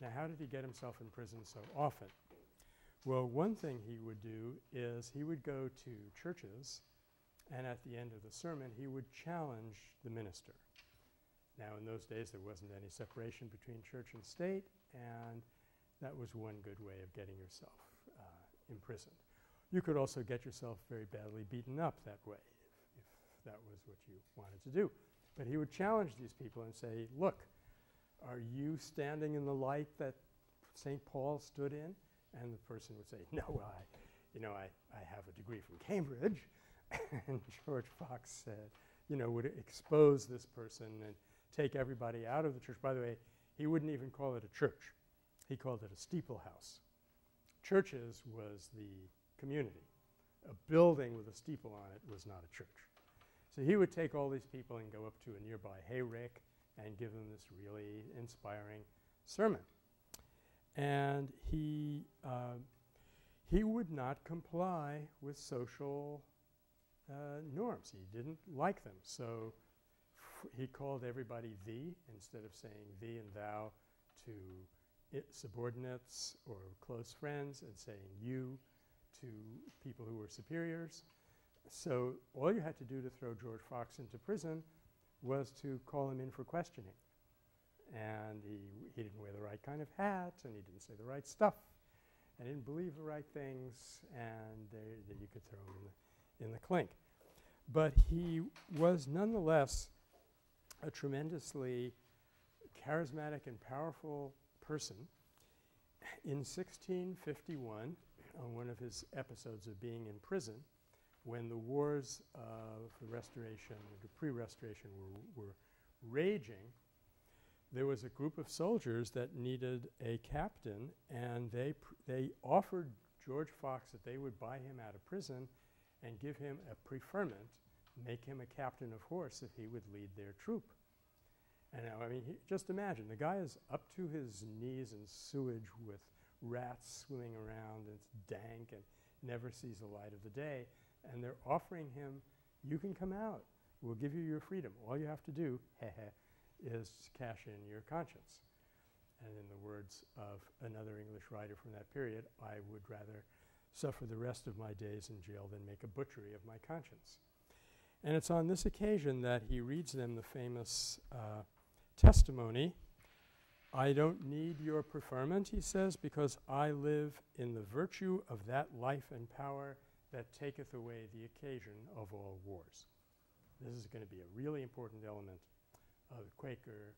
Now, how did he get himself in prison so often? Well, one thing he would do is he would go to churches, and at the end of the sermon, he would challenge the minister. Now, in those days, there wasn't any separation between church and state, and that was one good way of getting yourself uh, imprisoned. You could also get yourself very badly beaten up that way if, if that was what you wanted to do. But he would challenge these people and say, look, are you standing in the light that St. Paul stood in? And the person would say, no, I, you know, I, I have a degree from Cambridge. and George Fox said, you know, would expose this person and take everybody out of the church. By the way, he wouldn't even call it a church. He called it a steeple house. Churches was the community. A building with a steeple on it was not a church. So he would take all these people and go up to a nearby hayrick and give them this really inspiring sermon. And he, uh, he would not comply with social uh, norms. He didn't like them. So he called everybody thee instead of saying thee and thou to subordinates or close friends and saying you to people who were superiors. So all you had to do to throw George Fox into prison was to call him in for questioning. And he, he didn't wear the right kind of hat, and he didn't say the right stuff, and didn't believe the right things, and they, you could throw him in the, in the clink. But he was nonetheless a tremendously charismatic and powerful person. In 1651, on one of his episodes of being in prison, when the wars of the Restoration, the pre-Restoration were, were raging, there was a group of soldiers that needed a captain, and they, they offered George Fox that they would buy him out of prison and give him a preferment, make him a captain of horse if he would lead their troop. And now, I mean, just imagine, the guy is up to his knees in sewage with rats swimming around, and it's dank and never sees the light of the day and they're offering him, you can come out. We'll give you your freedom. All you have to do, is cash in your conscience. And in the words of another English writer from that period, I would rather suffer the rest of my days in jail than make a butchery of my conscience. And it's on this occasion that he reads them the famous uh, testimony. I don't need your preferment, he says, because I live in the virtue of that life and power that taketh away the occasion of all wars. This is going to be a really important element of the Quaker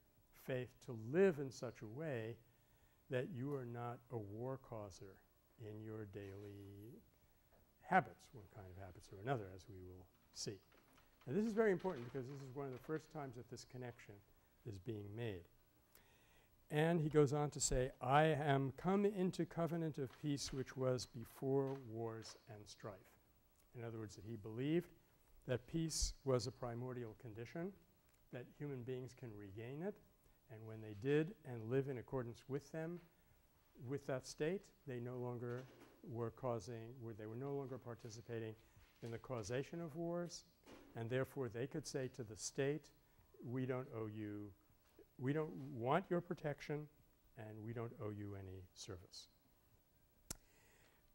faith to live in such a way that you are not a war causer in your daily habits, one kind of habits or another, as we will see. And this is very important because this is one of the first times that this connection is being made. And he goes on to say, I am come into covenant of peace which was before wars and strife. In other words, that he believed that peace was a primordial condition, that human beings can regain it, and when they did and live in accordance with them, with that state, they no longer were causing, were they were no longer participating in the causation of wars, and therefore they could say to the state, we don't owe you, we don't want your protection, and we don't owe you any service.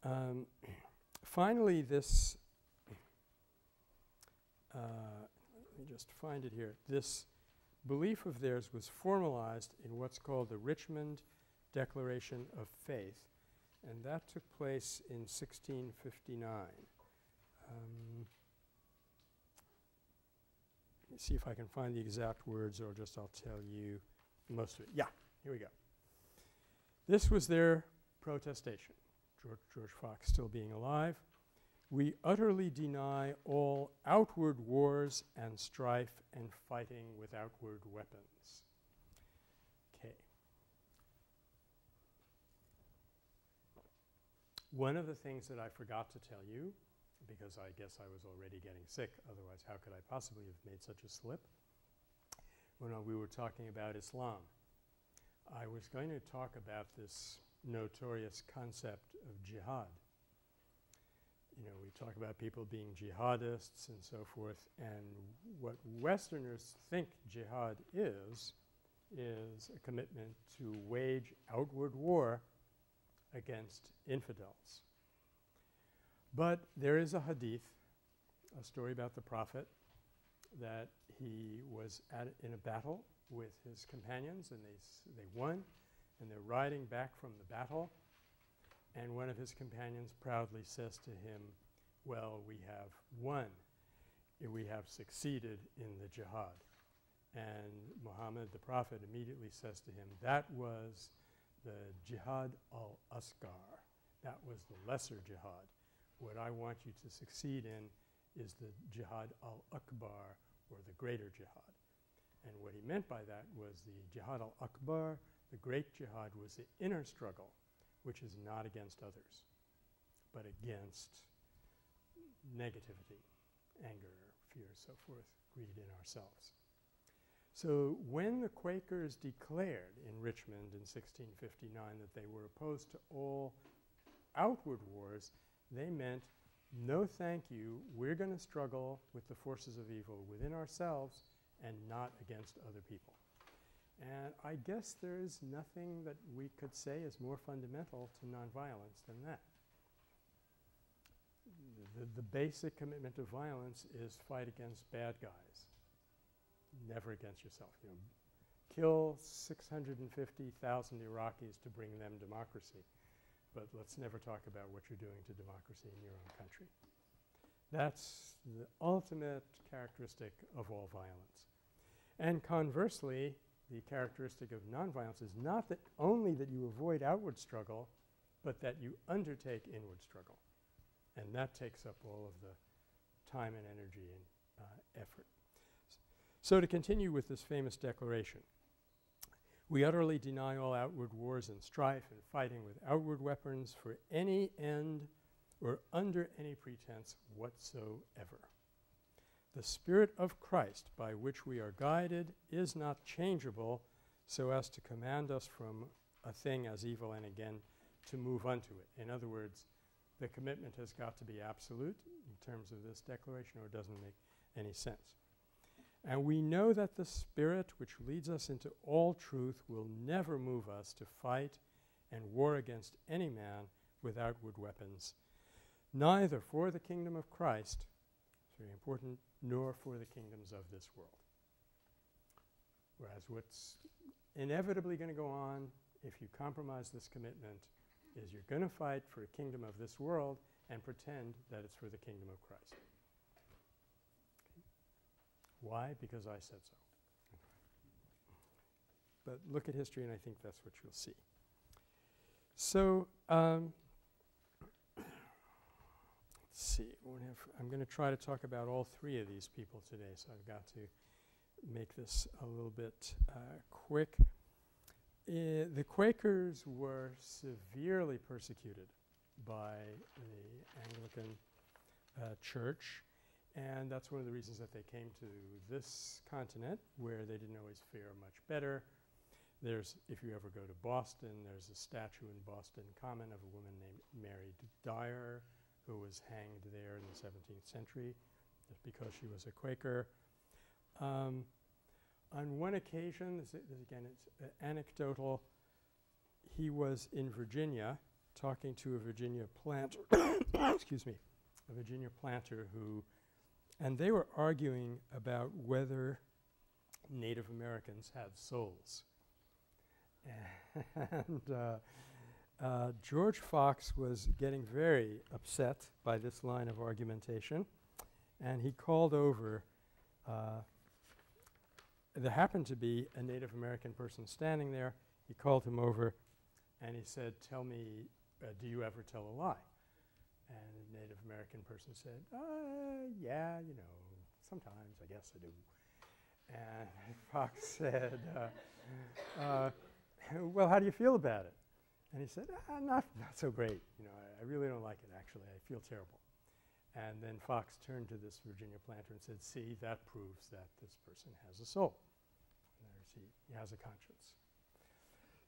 Um, finally, this, uh, let me just find it here. This belief of theirs was formalized in what's called the Richmond Declaration of Faith, and that took place in 1659. Um, let me see if I can find the exact words or just I'll tell you most of it. Yeah, here we go. This was their protestation, George, George Fox still being alive. We utterly deny all outward wars and strife and fighting with outward weapons. Okay. One of the things that I forgot to tell you, because I guess I was already getting sick, otherwise how could I possibly have made such a slip, when we were talking about Islam. I was going to talk about this notorious concept of jihad. You know, we talk about people being jihadists and so forth, and what Westerners think jihad is, is a commitment to wage outward war against infidels. But there is a hadith, a story about the Prophet, that he was at in a battle with his companions and they, they won and they're riding back from the battle and one of his companions proudly says to him, well, we have won. We have succeeded in the jihad. And Muhammad, the Prophet, immediately says to him, that was the jihad al-asghar. That was the lesser jihad. What I want you to succeed in is the jihad al-akbar, or the greater jihad. And what he meant by that was the jihad al-akbar, the great jihad, was the inner struggle, which is not against others, but against negativity, anger, fear, so forth, greed in ourselves. So when the Quakers declared in Richmond in 1659 that they were opposed to all outward wars, they meant, no thank you, we're going to struggle with the forces of evil within ourselves and not against other people. And I guess there is nothing that we could say is more fundamental to nonviolence than that. The, the basic commitment to violence is fight against bad guys, never against yourself. You know, kill 650,000 Iraqis to bring them democracy, but let's never talk about what you're doing to democracy in your own country. That's the ultimate characteristic of all violence. And conversely, the characteristic of nonviolence is not that only that you avoid outward struggle, but that you undertake inward struggle. And that takes up all of the time and energy and uh, effort. So to continue with this famous declaration, we utterly deny all outward wars and strife and fighting with outward weapons for any end or under any pretense whatsoever. The Spirit of Christ by which we are guided is not changeable so as to command us from a thing as evil and again to move unto it. In other words, the commitment has got to be absolute in terms of this declaration or it doesn't make any sense. And we know that the Spirit which leads us into all truth will never move us to fight and war against any man with outward weapons, neither for the kingdom of Christ, it's very important, nor for the kingdoms of this world. Whereas what's inevitably going to go on if you compromise this commitment is you're going to fight for a kingdom of this world and pretend that it's for the kingdom of Christ. Why? Because I said so. But look at history, and I think that's what you'll see. So, um, let's see. I'm going to try to talk about all three of these people today, so I've got to make this a little bit uh, quick. eh, the Quakers were severely persecuted by the Anglican uh, Church, and that's one of the reasons that they came to this continent where they didn't always fare much better. There's, if you ever go to Boston, there's a statue in Boston Common of a woman named Mary Dyer who was hanged there in the 17th century just because she was a Quaker. Um, on one occasion, this, this again it's uh, anecdotal, he was in Virginia talking to a Virginia planter, excuse me, a Virginia planter who, and they were arguing about whether Native Americans have souls. and uh, uh, George Fox was getting very upset by this line of argumentation, and he called over. Uh, there happened to be a Native American person standing there. He called him over, and he said, "Tell me, uh, do you ever tell a lie?" And the Native American person said, uh, "Yeah, you know, sometimes I guess I do." And Fox said, uh, uh, well, how do you feel about it? And he said, ah, not, not so great. You know, I, I really don't like it, actually. I feel terrible. And then Fox turned to this Virginia planter and said, see, that proves that this person has a soul. There's he, he has a conscience.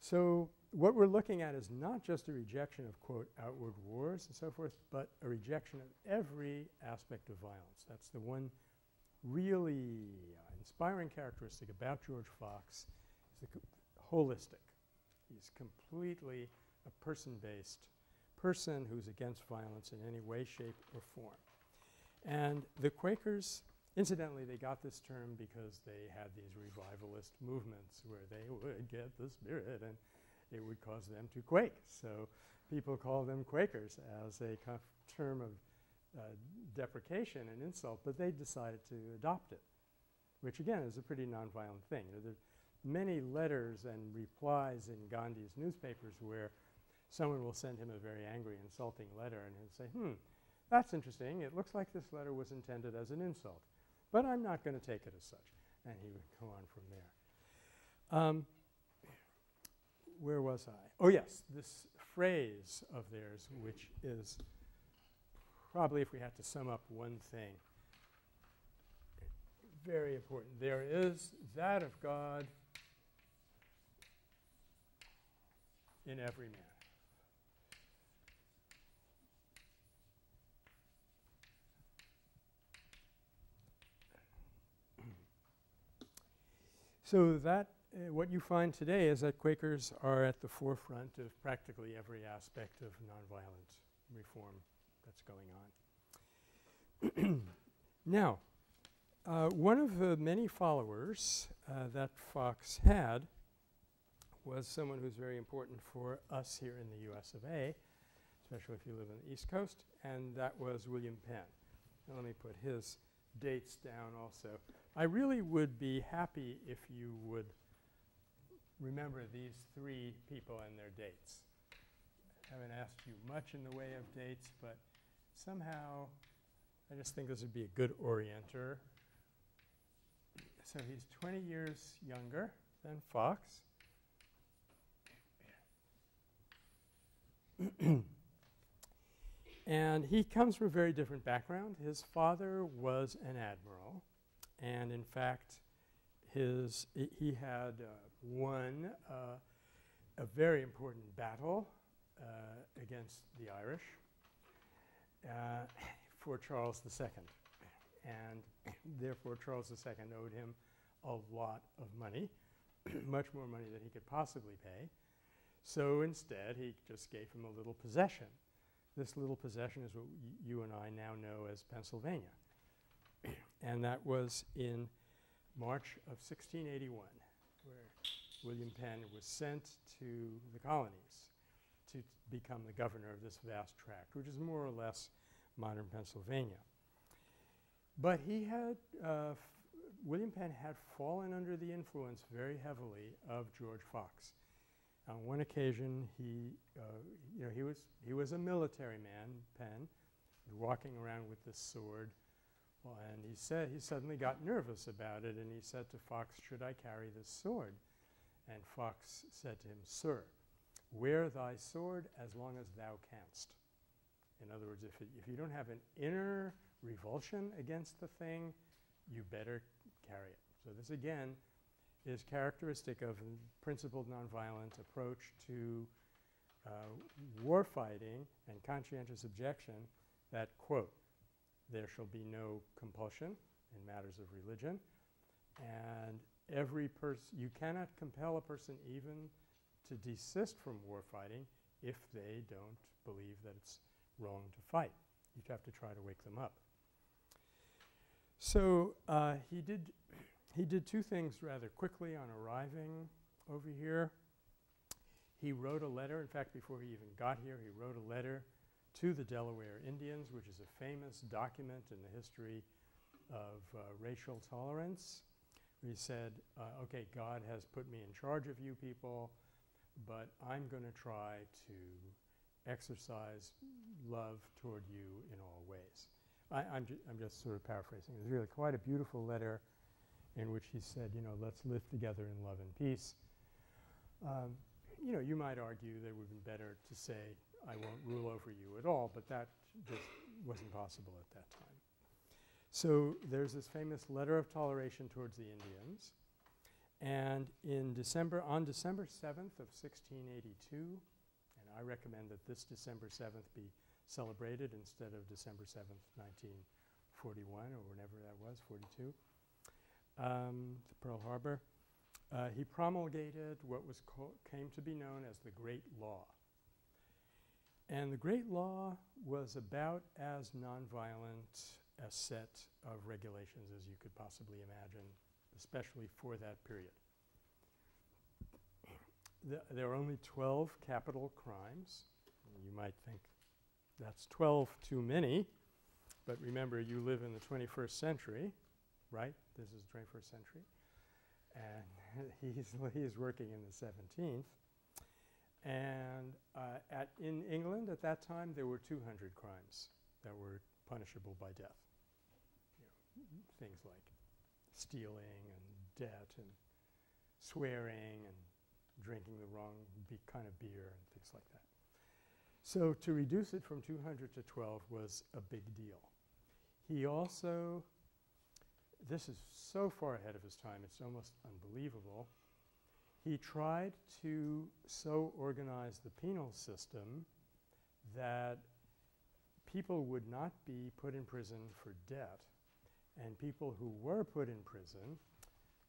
So what we're looking at is not just a rejection of, quote, outward wars and so forth, but a rejection of every aspect of violence. That's the one really uh, inspiring characteristic about George Fox is holistic. He's completely a person-based person who's against violence in any way, shape, or form. And the Quakers, incidentally, they got this term because they had these revivalist movements where they would get the spirit and it would cause them to quake. So people call them Quakers as a term of uh, deprecation and insult, but they decided to adopt it, which again is a pretty nonviolent thing. There are many letters and replies in Gandhi's newspapers where someone will send him a very angry, insulting letter and he'll say, hmm, that's interesting. It looks like this letter was intended as an insult, but I'm not going to take it as such. And he would go on from there. Um, where was I? Oh, yes, this phrase of theirs, which is probably, if we had to sum up one thing, very important. There is that of God in every man. So that uh, what you find today is that Quakers are at the forefront of practically every aspect of nonviolent reform that's going on. now, uh, one of the many followers uh, that Fox had was someone who's very important for us here in the US of A, especially if you live on the East Coast, and that was William Penn. Now let me put his dates down also. I really would be happy if you would remember these three people and their dates. I haven't asked you much in the way of dates, but somehow I just think this would be a good orienter. So he's 20 years younger than Fox. and he comes from a very different background. His father was an admiral, and in fact, his he, had uh, won uh, a very important battle uh, against the Irish uh, for Charles II. And therefore, Charles II owed him a lot of money, much more money than he could possibly pay. So instead, he just gave him a little possession. This little possession is what you and I now know as Pennsylvania. And that was in March of 1681, where William Penn was sent to the colonies to become the governor of this vast tract, which is more or less modern Pennsylvania. But he had, uh, William Penn had fallen under the influence very heavily of George Fox. On one occasion, he, uh, you know, he was, he was a military man, Penn, walking around with this sword. Well, and he said he suddenly got nervous about it, and he said to Fox, "Should I carry this sword?" And Fox said to him, Sir, wear thy sword as long as thou canst. In other words, if, it, if you don't have an inner revulsion against the thing, you better carry it. So this again is characteristic of a principled nonviolent approach to uh, war fighting and conscientious objection that, quote, there shall be no compulsion in matters of religion, and every person, you cannot compel a person even to desist from war fighting if they don't believe that it's wrong to fight. You'd have to try to wake them up. So uh, he did he did two things rather quickly on arriving over here. He wrote a letter. In fact, before he even got here, he wrote a letter to the Delaware Indians, which is a famous document in the history of uh, racial tolerance. He said, uh, okay, God has put me in charge of you people, but I'm going to try to exercise love toward you in all ways. I, am ju I'm just sort of paraphrasing. It's really quite a beautiful letter in which he said, you know, let's live together in love and peace. Um, you know, you might argue that it would have been better to say, I won't rule over you at all, but that just wasn't possible at that time. So there's this famous letter of toleration towards the Indians. And in December, on December 7th of 1682, and I recommend that this December 7th be celebrated instead of December 7th, 1941, or whenever that was, 42, um, Pearl Harbor. Uh, he promulgated what was came to be known as the Great Law. And the Great Law was about as nonviolent a set of regulations as you could possibly imagine, especially for that period. The there are only 12 capital crimes. You might think that's 12 too many, but remember you live in the 21st century, right? This is the 21st century. And he's, he's working in the 17th. And uh, at in England at that time, there were 200 crimes that were punishable by death. You know, things like stealing and debt and swearing and drinking the wrong kind of beer and things like that. So to reduce it from 200 to 12 was a big deal. He also, this is so far ahead of his time, it's almost unbelievable. He tried to so organize the penal system that people would not be put in prison for debt, and people who were put in prison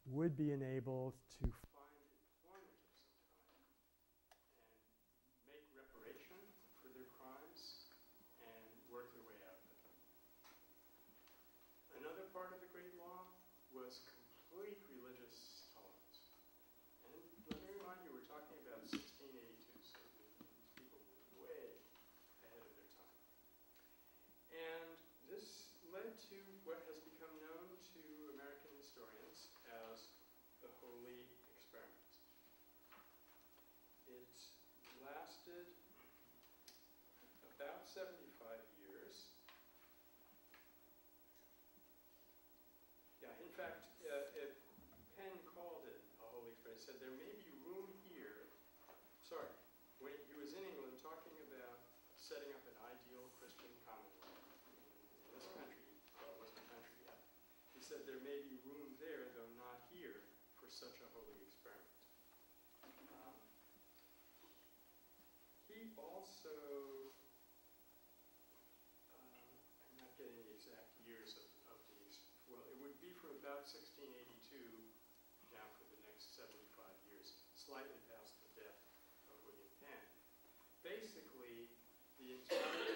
would be enabled to find employment of some kind and make reparation for their crimes and work their way out of it. Another part of the Great Law was complete religious tolerance. And let me remind you, we're talking about 1682, so these people were way ahead of their time. And this led to what has become known to American historians as the Holy Experiment. It lasted about 75 years. Yeah, in fact, uh, it, Penn called it a holy experiment. He said there may be room here. Sorry, when he was in England talking about setting up an ideal Christian commonwealth in this country, well, it wasn't a country yet. He said there may be room there, though not here, for such a holy experiment. Um, he also, um, I'm not getting the exact years of, of these. Well, it would be from about 1682 down for the next 75 years, slightly past the death of William Penn. Basically, the entire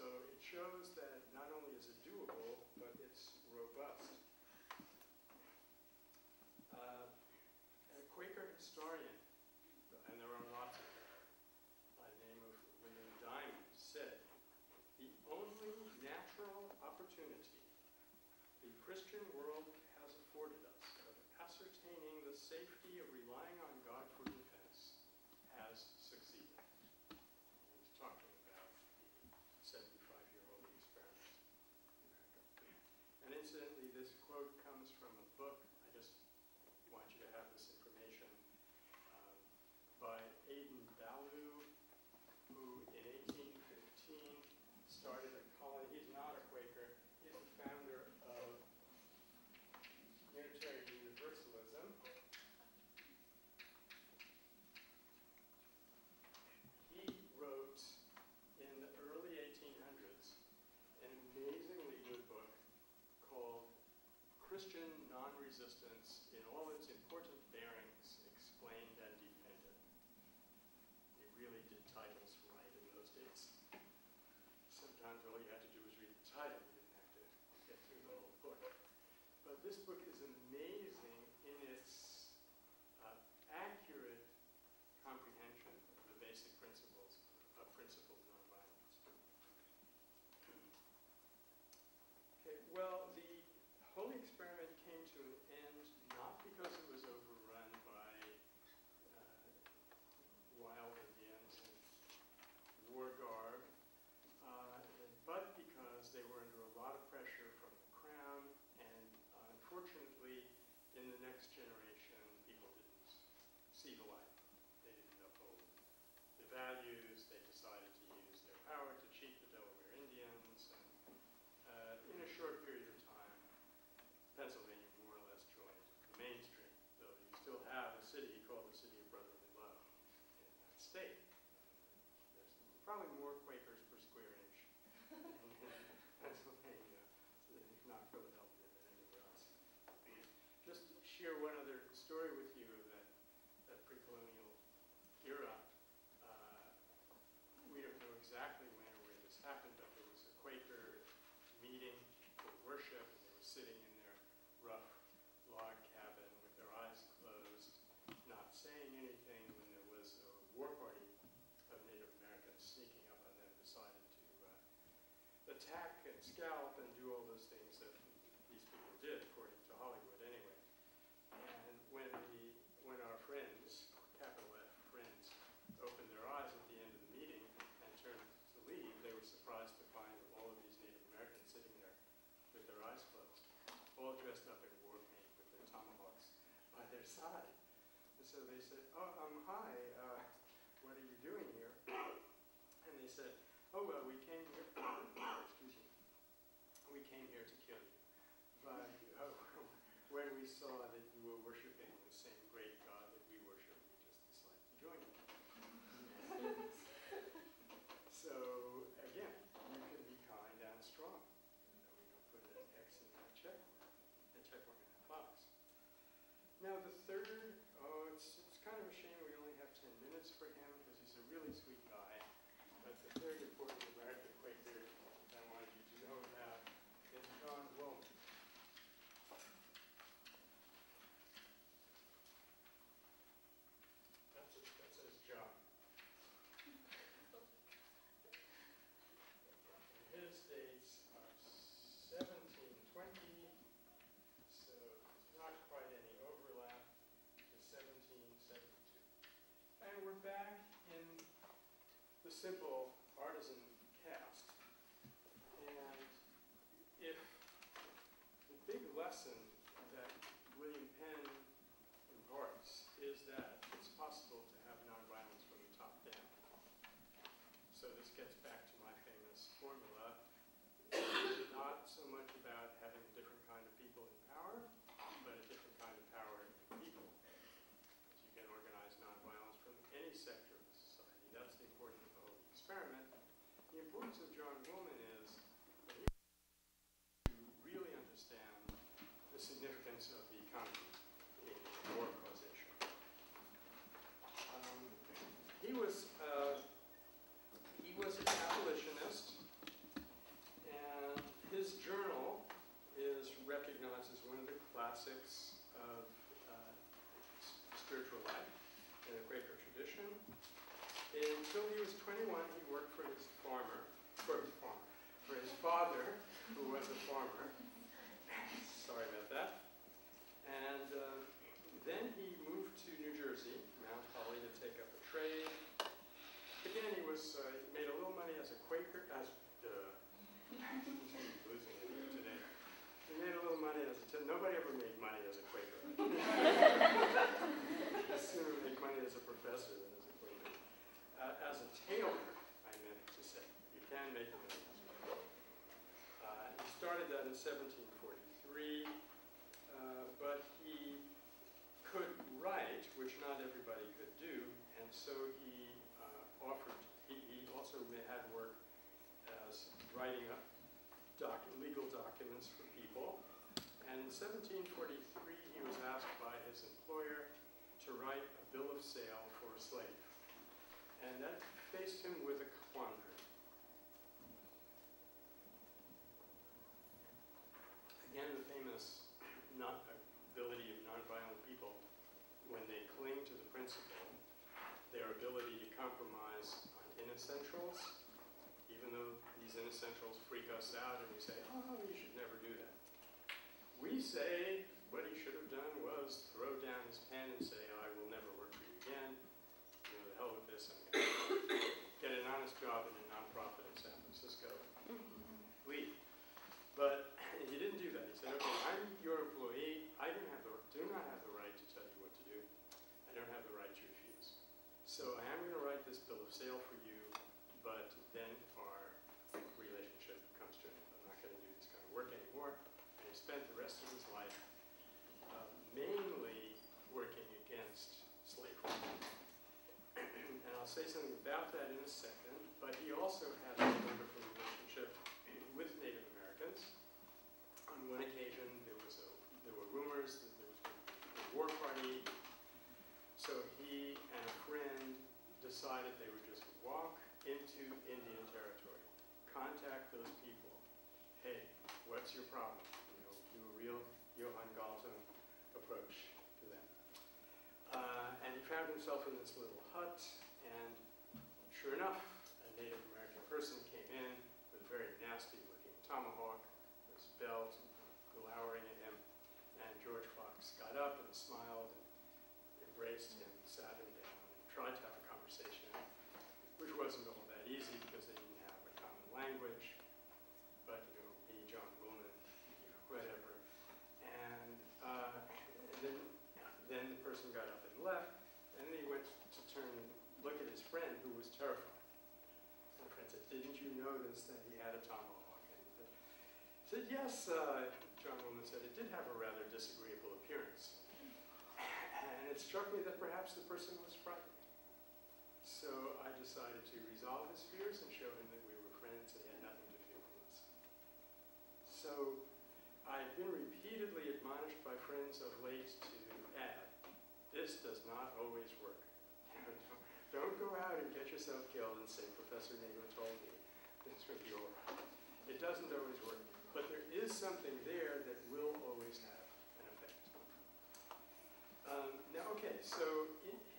So it shows that not only is it doable, but it's robust. Uh, a Quaker historian, and there are lots of them, by name of William Dymond, said, the only natural opportunity the Christian world has afforded us of ascertaining the safety of relying on Okay, well, the whole experiment came to an end not because it was overrun by uh, wild Indians and war garb, uh, but because they were under a lot of pressure from the crown, and uh, unfortunately, in the next generation, people didn't see the light. They didn't uphold the values. They decided to use their power to cheat the Delaware Indians, and uh, in a short period of time, Pennsylvania more or less joined the mainstream, though you still have a city called the City of Brotherly Love in that state. There's probably more Quakers per square inch in Pennsylvania, if not Philadelphia, than anywhere else. Just to share one other story with you of that, that pre-colonial era. Uh, we don't know exactly when or where this happened, but there was a Quaker meeting for worship, and they were sitting in their rough log cabin with their eyes closed, not saying anything when there was a war party of Native Americans sneaking up on them, decided to uh, attack and scalp and do all those things that these people did, according to Hollywood anyway. And when the, when our friends, capital F friends, opened their eyes at the end of the meeting and turned to leave, they were surprised to find all of these Native Americans sitting there with their eyes closed, all dressed up in war paint with their tomahawks by their side. And so they said, oh, um, hi, uh, what are you doing here? And they said, oh, well, we came here, excuse me, we came here to kill you. But uh, when we saw that you were worshiping the same great God that we worship, we just decided to join you. so, again, you can be kind and strong. You know, we don't put an X in that check the check mark in that box. Now, the third, oh, it's, it's kind of a shame we only have 10 minutes for him because he's a really sweet guy. But the third important American Quaker I wanted you to know about is John Woolman. That's, it, that says John. And his dates are 1720, so there's not quite any overlap, to 1772. And we're back in the simple artisan caste. And if the big lesson that William Penn imparts is that it's possible to have nonviolence from the top down. So this gets back to my famous formula. 41, he worked for his farmer, for his farmer, for his father, who was a farmer. Sorry about that. And uh, then he moved to New Jersey, Mount Holly, to take up a trade. Again, he was uh, he made a little money as a Quaker, as uh, losing it today. He made a little money as a nobody ever made money as a Quaker. Soon make money as a professor. Uh, as a tailor, I meant to say, you can make money. Uh, he started that in 1743, uh, but he could write, which not everybody could do, and so he uh, offered, he, he also had work as writing up doc, legal documents for people. And in 1743, he was asked by his employer to write a bill of sale for a slave. And that faced him with a quandary. Again, the famous not ability of nonviolent people, when they cling to the principle, their ability to compromise on inessentials, even though these inessentials freak us out and we say, oh, you should never do that. We say what he should have done was throw down his pen and say, I will never work for you again. You know, the hell with this, I'm going to get an honest job in a nonprofit in San Francisco. Leave. But he didn't do that. He said, okay, I'm your employee. I don't have the, do not have the right to tell you what to do. I don't have the right to refuse. So I am going to write this bill of sale for you, but then our relationship comes to an end. I'm not going to do this kind of work anymore. And he spent the rest of his life uh, mainly working against slavery. And I'll say something about that in a second, but he also had a wonderful relationship with Native Americans. On one occasion, there was a, there were rumors that there was a war party. So he and a friend decided they would just walk into Indian territory, contact those people. Hey, what's your problem? You know, do a real Johan Galtung approach to them. Uh, and he found himself in this little hut, and sure enough, a Native American person came in with a very nasty looking tomahawk, his belt, glowering at him. And George Fox got up and smiled and embraced him, sat him down, and tried to have a conversation, which wasn't all that easy because they didn't have a common language. But, you know, me, John Woolman, you know, whatever. And, uh, and then, then the person got up and left, and then he went to turn, look at his friend, who was terrified. And the friend said, didn't you notice that he had a tomahawk? And he said, he said, yes, uh, John Woolman said, it did have a rather disagreeable appearance. And it struck me that perhaps the person was frightened. So I decided to resolve his fears and show him that we were friends and he had nothing to fear from us. So I've been repeatedly admonished by friends of late to add, this does not always work. Don't go out and get yourself killed and say, Professor Nagler told me this would be all right. It doesn't always work. Something there that will always have an effect. Um, now, okay, so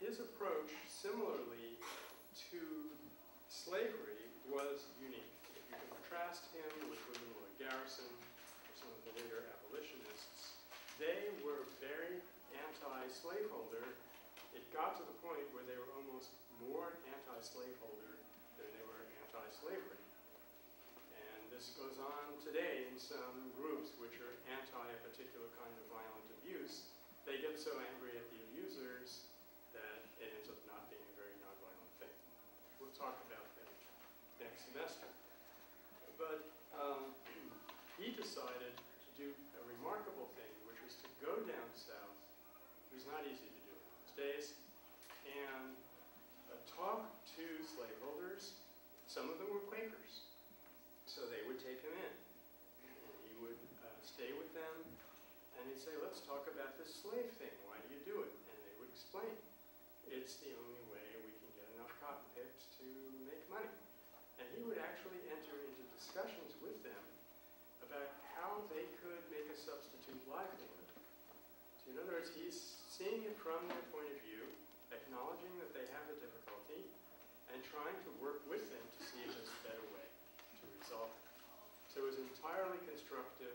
his approach, similarly to slavery, was unique. If you contrast him with William Lloyd Garrison or some of the later abolitionists, they were very anti-slaveholder. It got to the point where they were almost more anti-slaveholder than they were anti-slavery. Goes on today in some groups which are anti a particular kind of violent abuse. They get so angry at the abusers that it ends up not being a very nonviolent thing. We'll talk about that next semester. But um, he decided to do a remarkable thing, which was to go down south. It was not easy to do those days, and uh, talk to slaveholders. Some of them were Quakers. Take him in. And he would uh, stay with them, and he'd say, let's talk about this slave thing. Why do you do it? And they would explain. It's the only way we can get enough cotton picked to make money. And he would actually enter into discussions with them about how they could make a substitute livelihood. So in other words, he's seeing it from their point of view, acknowledging that they have a difficulty, and trying to work with them to see if there's a better way to resolve it. So it was entirely constructive,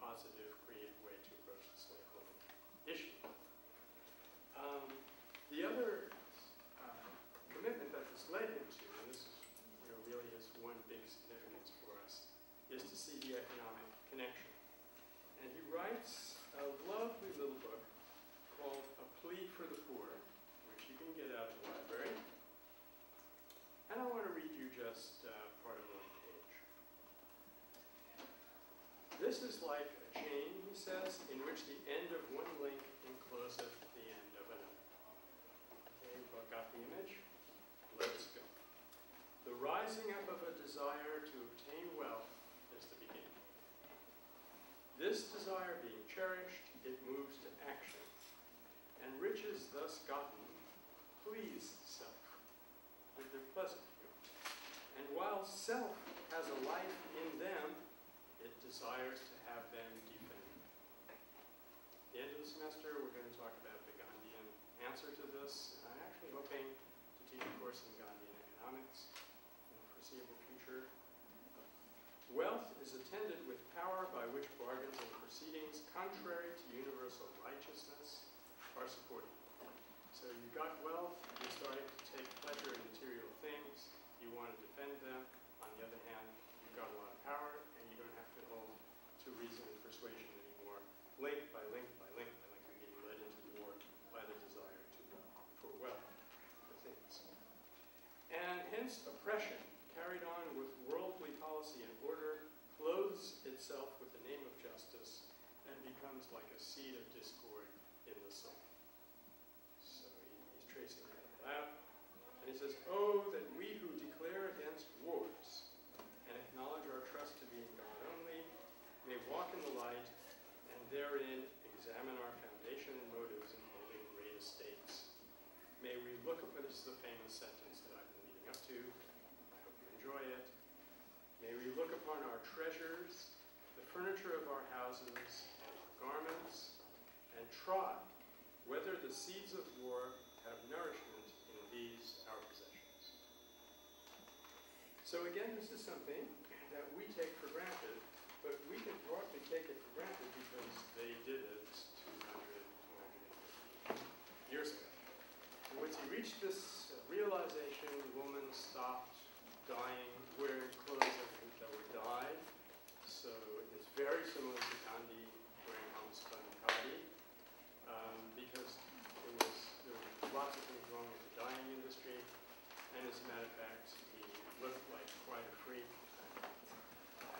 positive, creative way to approach the slaveholding issue. Um, the other um, commitment that this led him to, and this is, you know, really is one big significance for us, is to see the economic connection. And he writes This is like a chain, he says, in which the end of one link encloseth the end of another. Okay, well, got the image? Let's go. The rising up of a desire to obtain wealth is the beginning. This desire being cherished, it moves to action. And riches thus gotten please self with their pleasant. And while self desires to have them defended. The end of the semester, we're going to talk about the Gandhian answer to this, and I'm actually hoping to teach a course in Gandhian economics in the foreseeable future. Wealth is attended with power by which bargains and proceedings contrary to universal righteousness are supported. So you've got wealth, you're starting to take pleasure in material things, you want to defend them. On the other hand, you've got a lot of power, and you don't have to hold to reason and persuasion anymore. Link by link by link by link, you're being led into war by the desire to, for wealth, for things. And hence oppression, carried on with worldly policy and order, clothes itself with the name of justice and becomes like a seed of discord in the soul. So he- he's tracing that all out. And he says, Oh, that we who declare against wars and acknowledge our trust to be in God only may walk in the light and therein examine our foundation and motives in holding great estates. May we look upon, this is the famous sentence that I've been leading up to. I hope you enjoy it. May we look upon our treasures, the furniture of our houses, and our garments, and try whether the seeds of war have nourishment in these our possessions. So again, this is something that we take for granted, but we can partly take it for granted because they did it 200, 250 years ago. And once he reached this realization, the Woolman stopped dyeing, wearing clothes that were- that were dyed. So it's very similar to Gandhi wearing homespun khadi, um, because there was, there were lots of things wrong with the dyeing industry. And as a matter of fact, he looked like quite a freak.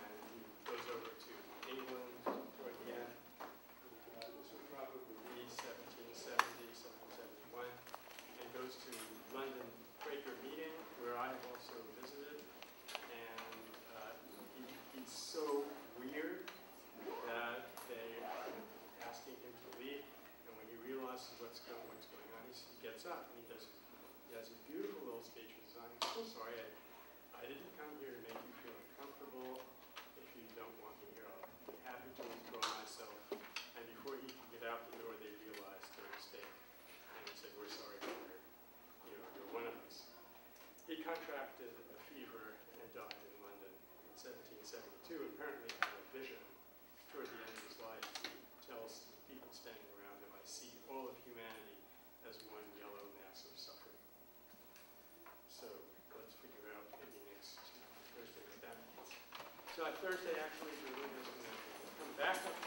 And he goes over to England toward the end. This would probably be 1770, 1771 and goes to London Quaker meeting, where I have also visited. And uh, he, he's so weird that they are asking him to leave. And when he realizes what's going, on, he gets up and he does, he has a beautiful little speech. He says, I'm so sorry, I, I didn't come here to make you feel uncomfortable. If you don't want me here, I'll be happy to withdraw myself. And before he could get out the door, they realized their mistake. And he said, we're sorry, brother. You know, you're one of us. He contracted a fever and died in London in 1772. Apparently had a vision toward the end of his life. He tells the people standing around him, I see all of humanity as one yellow mass of suffering. So let's figure out maybe next Thursday what that means. So Thursday, actually, is going to come back up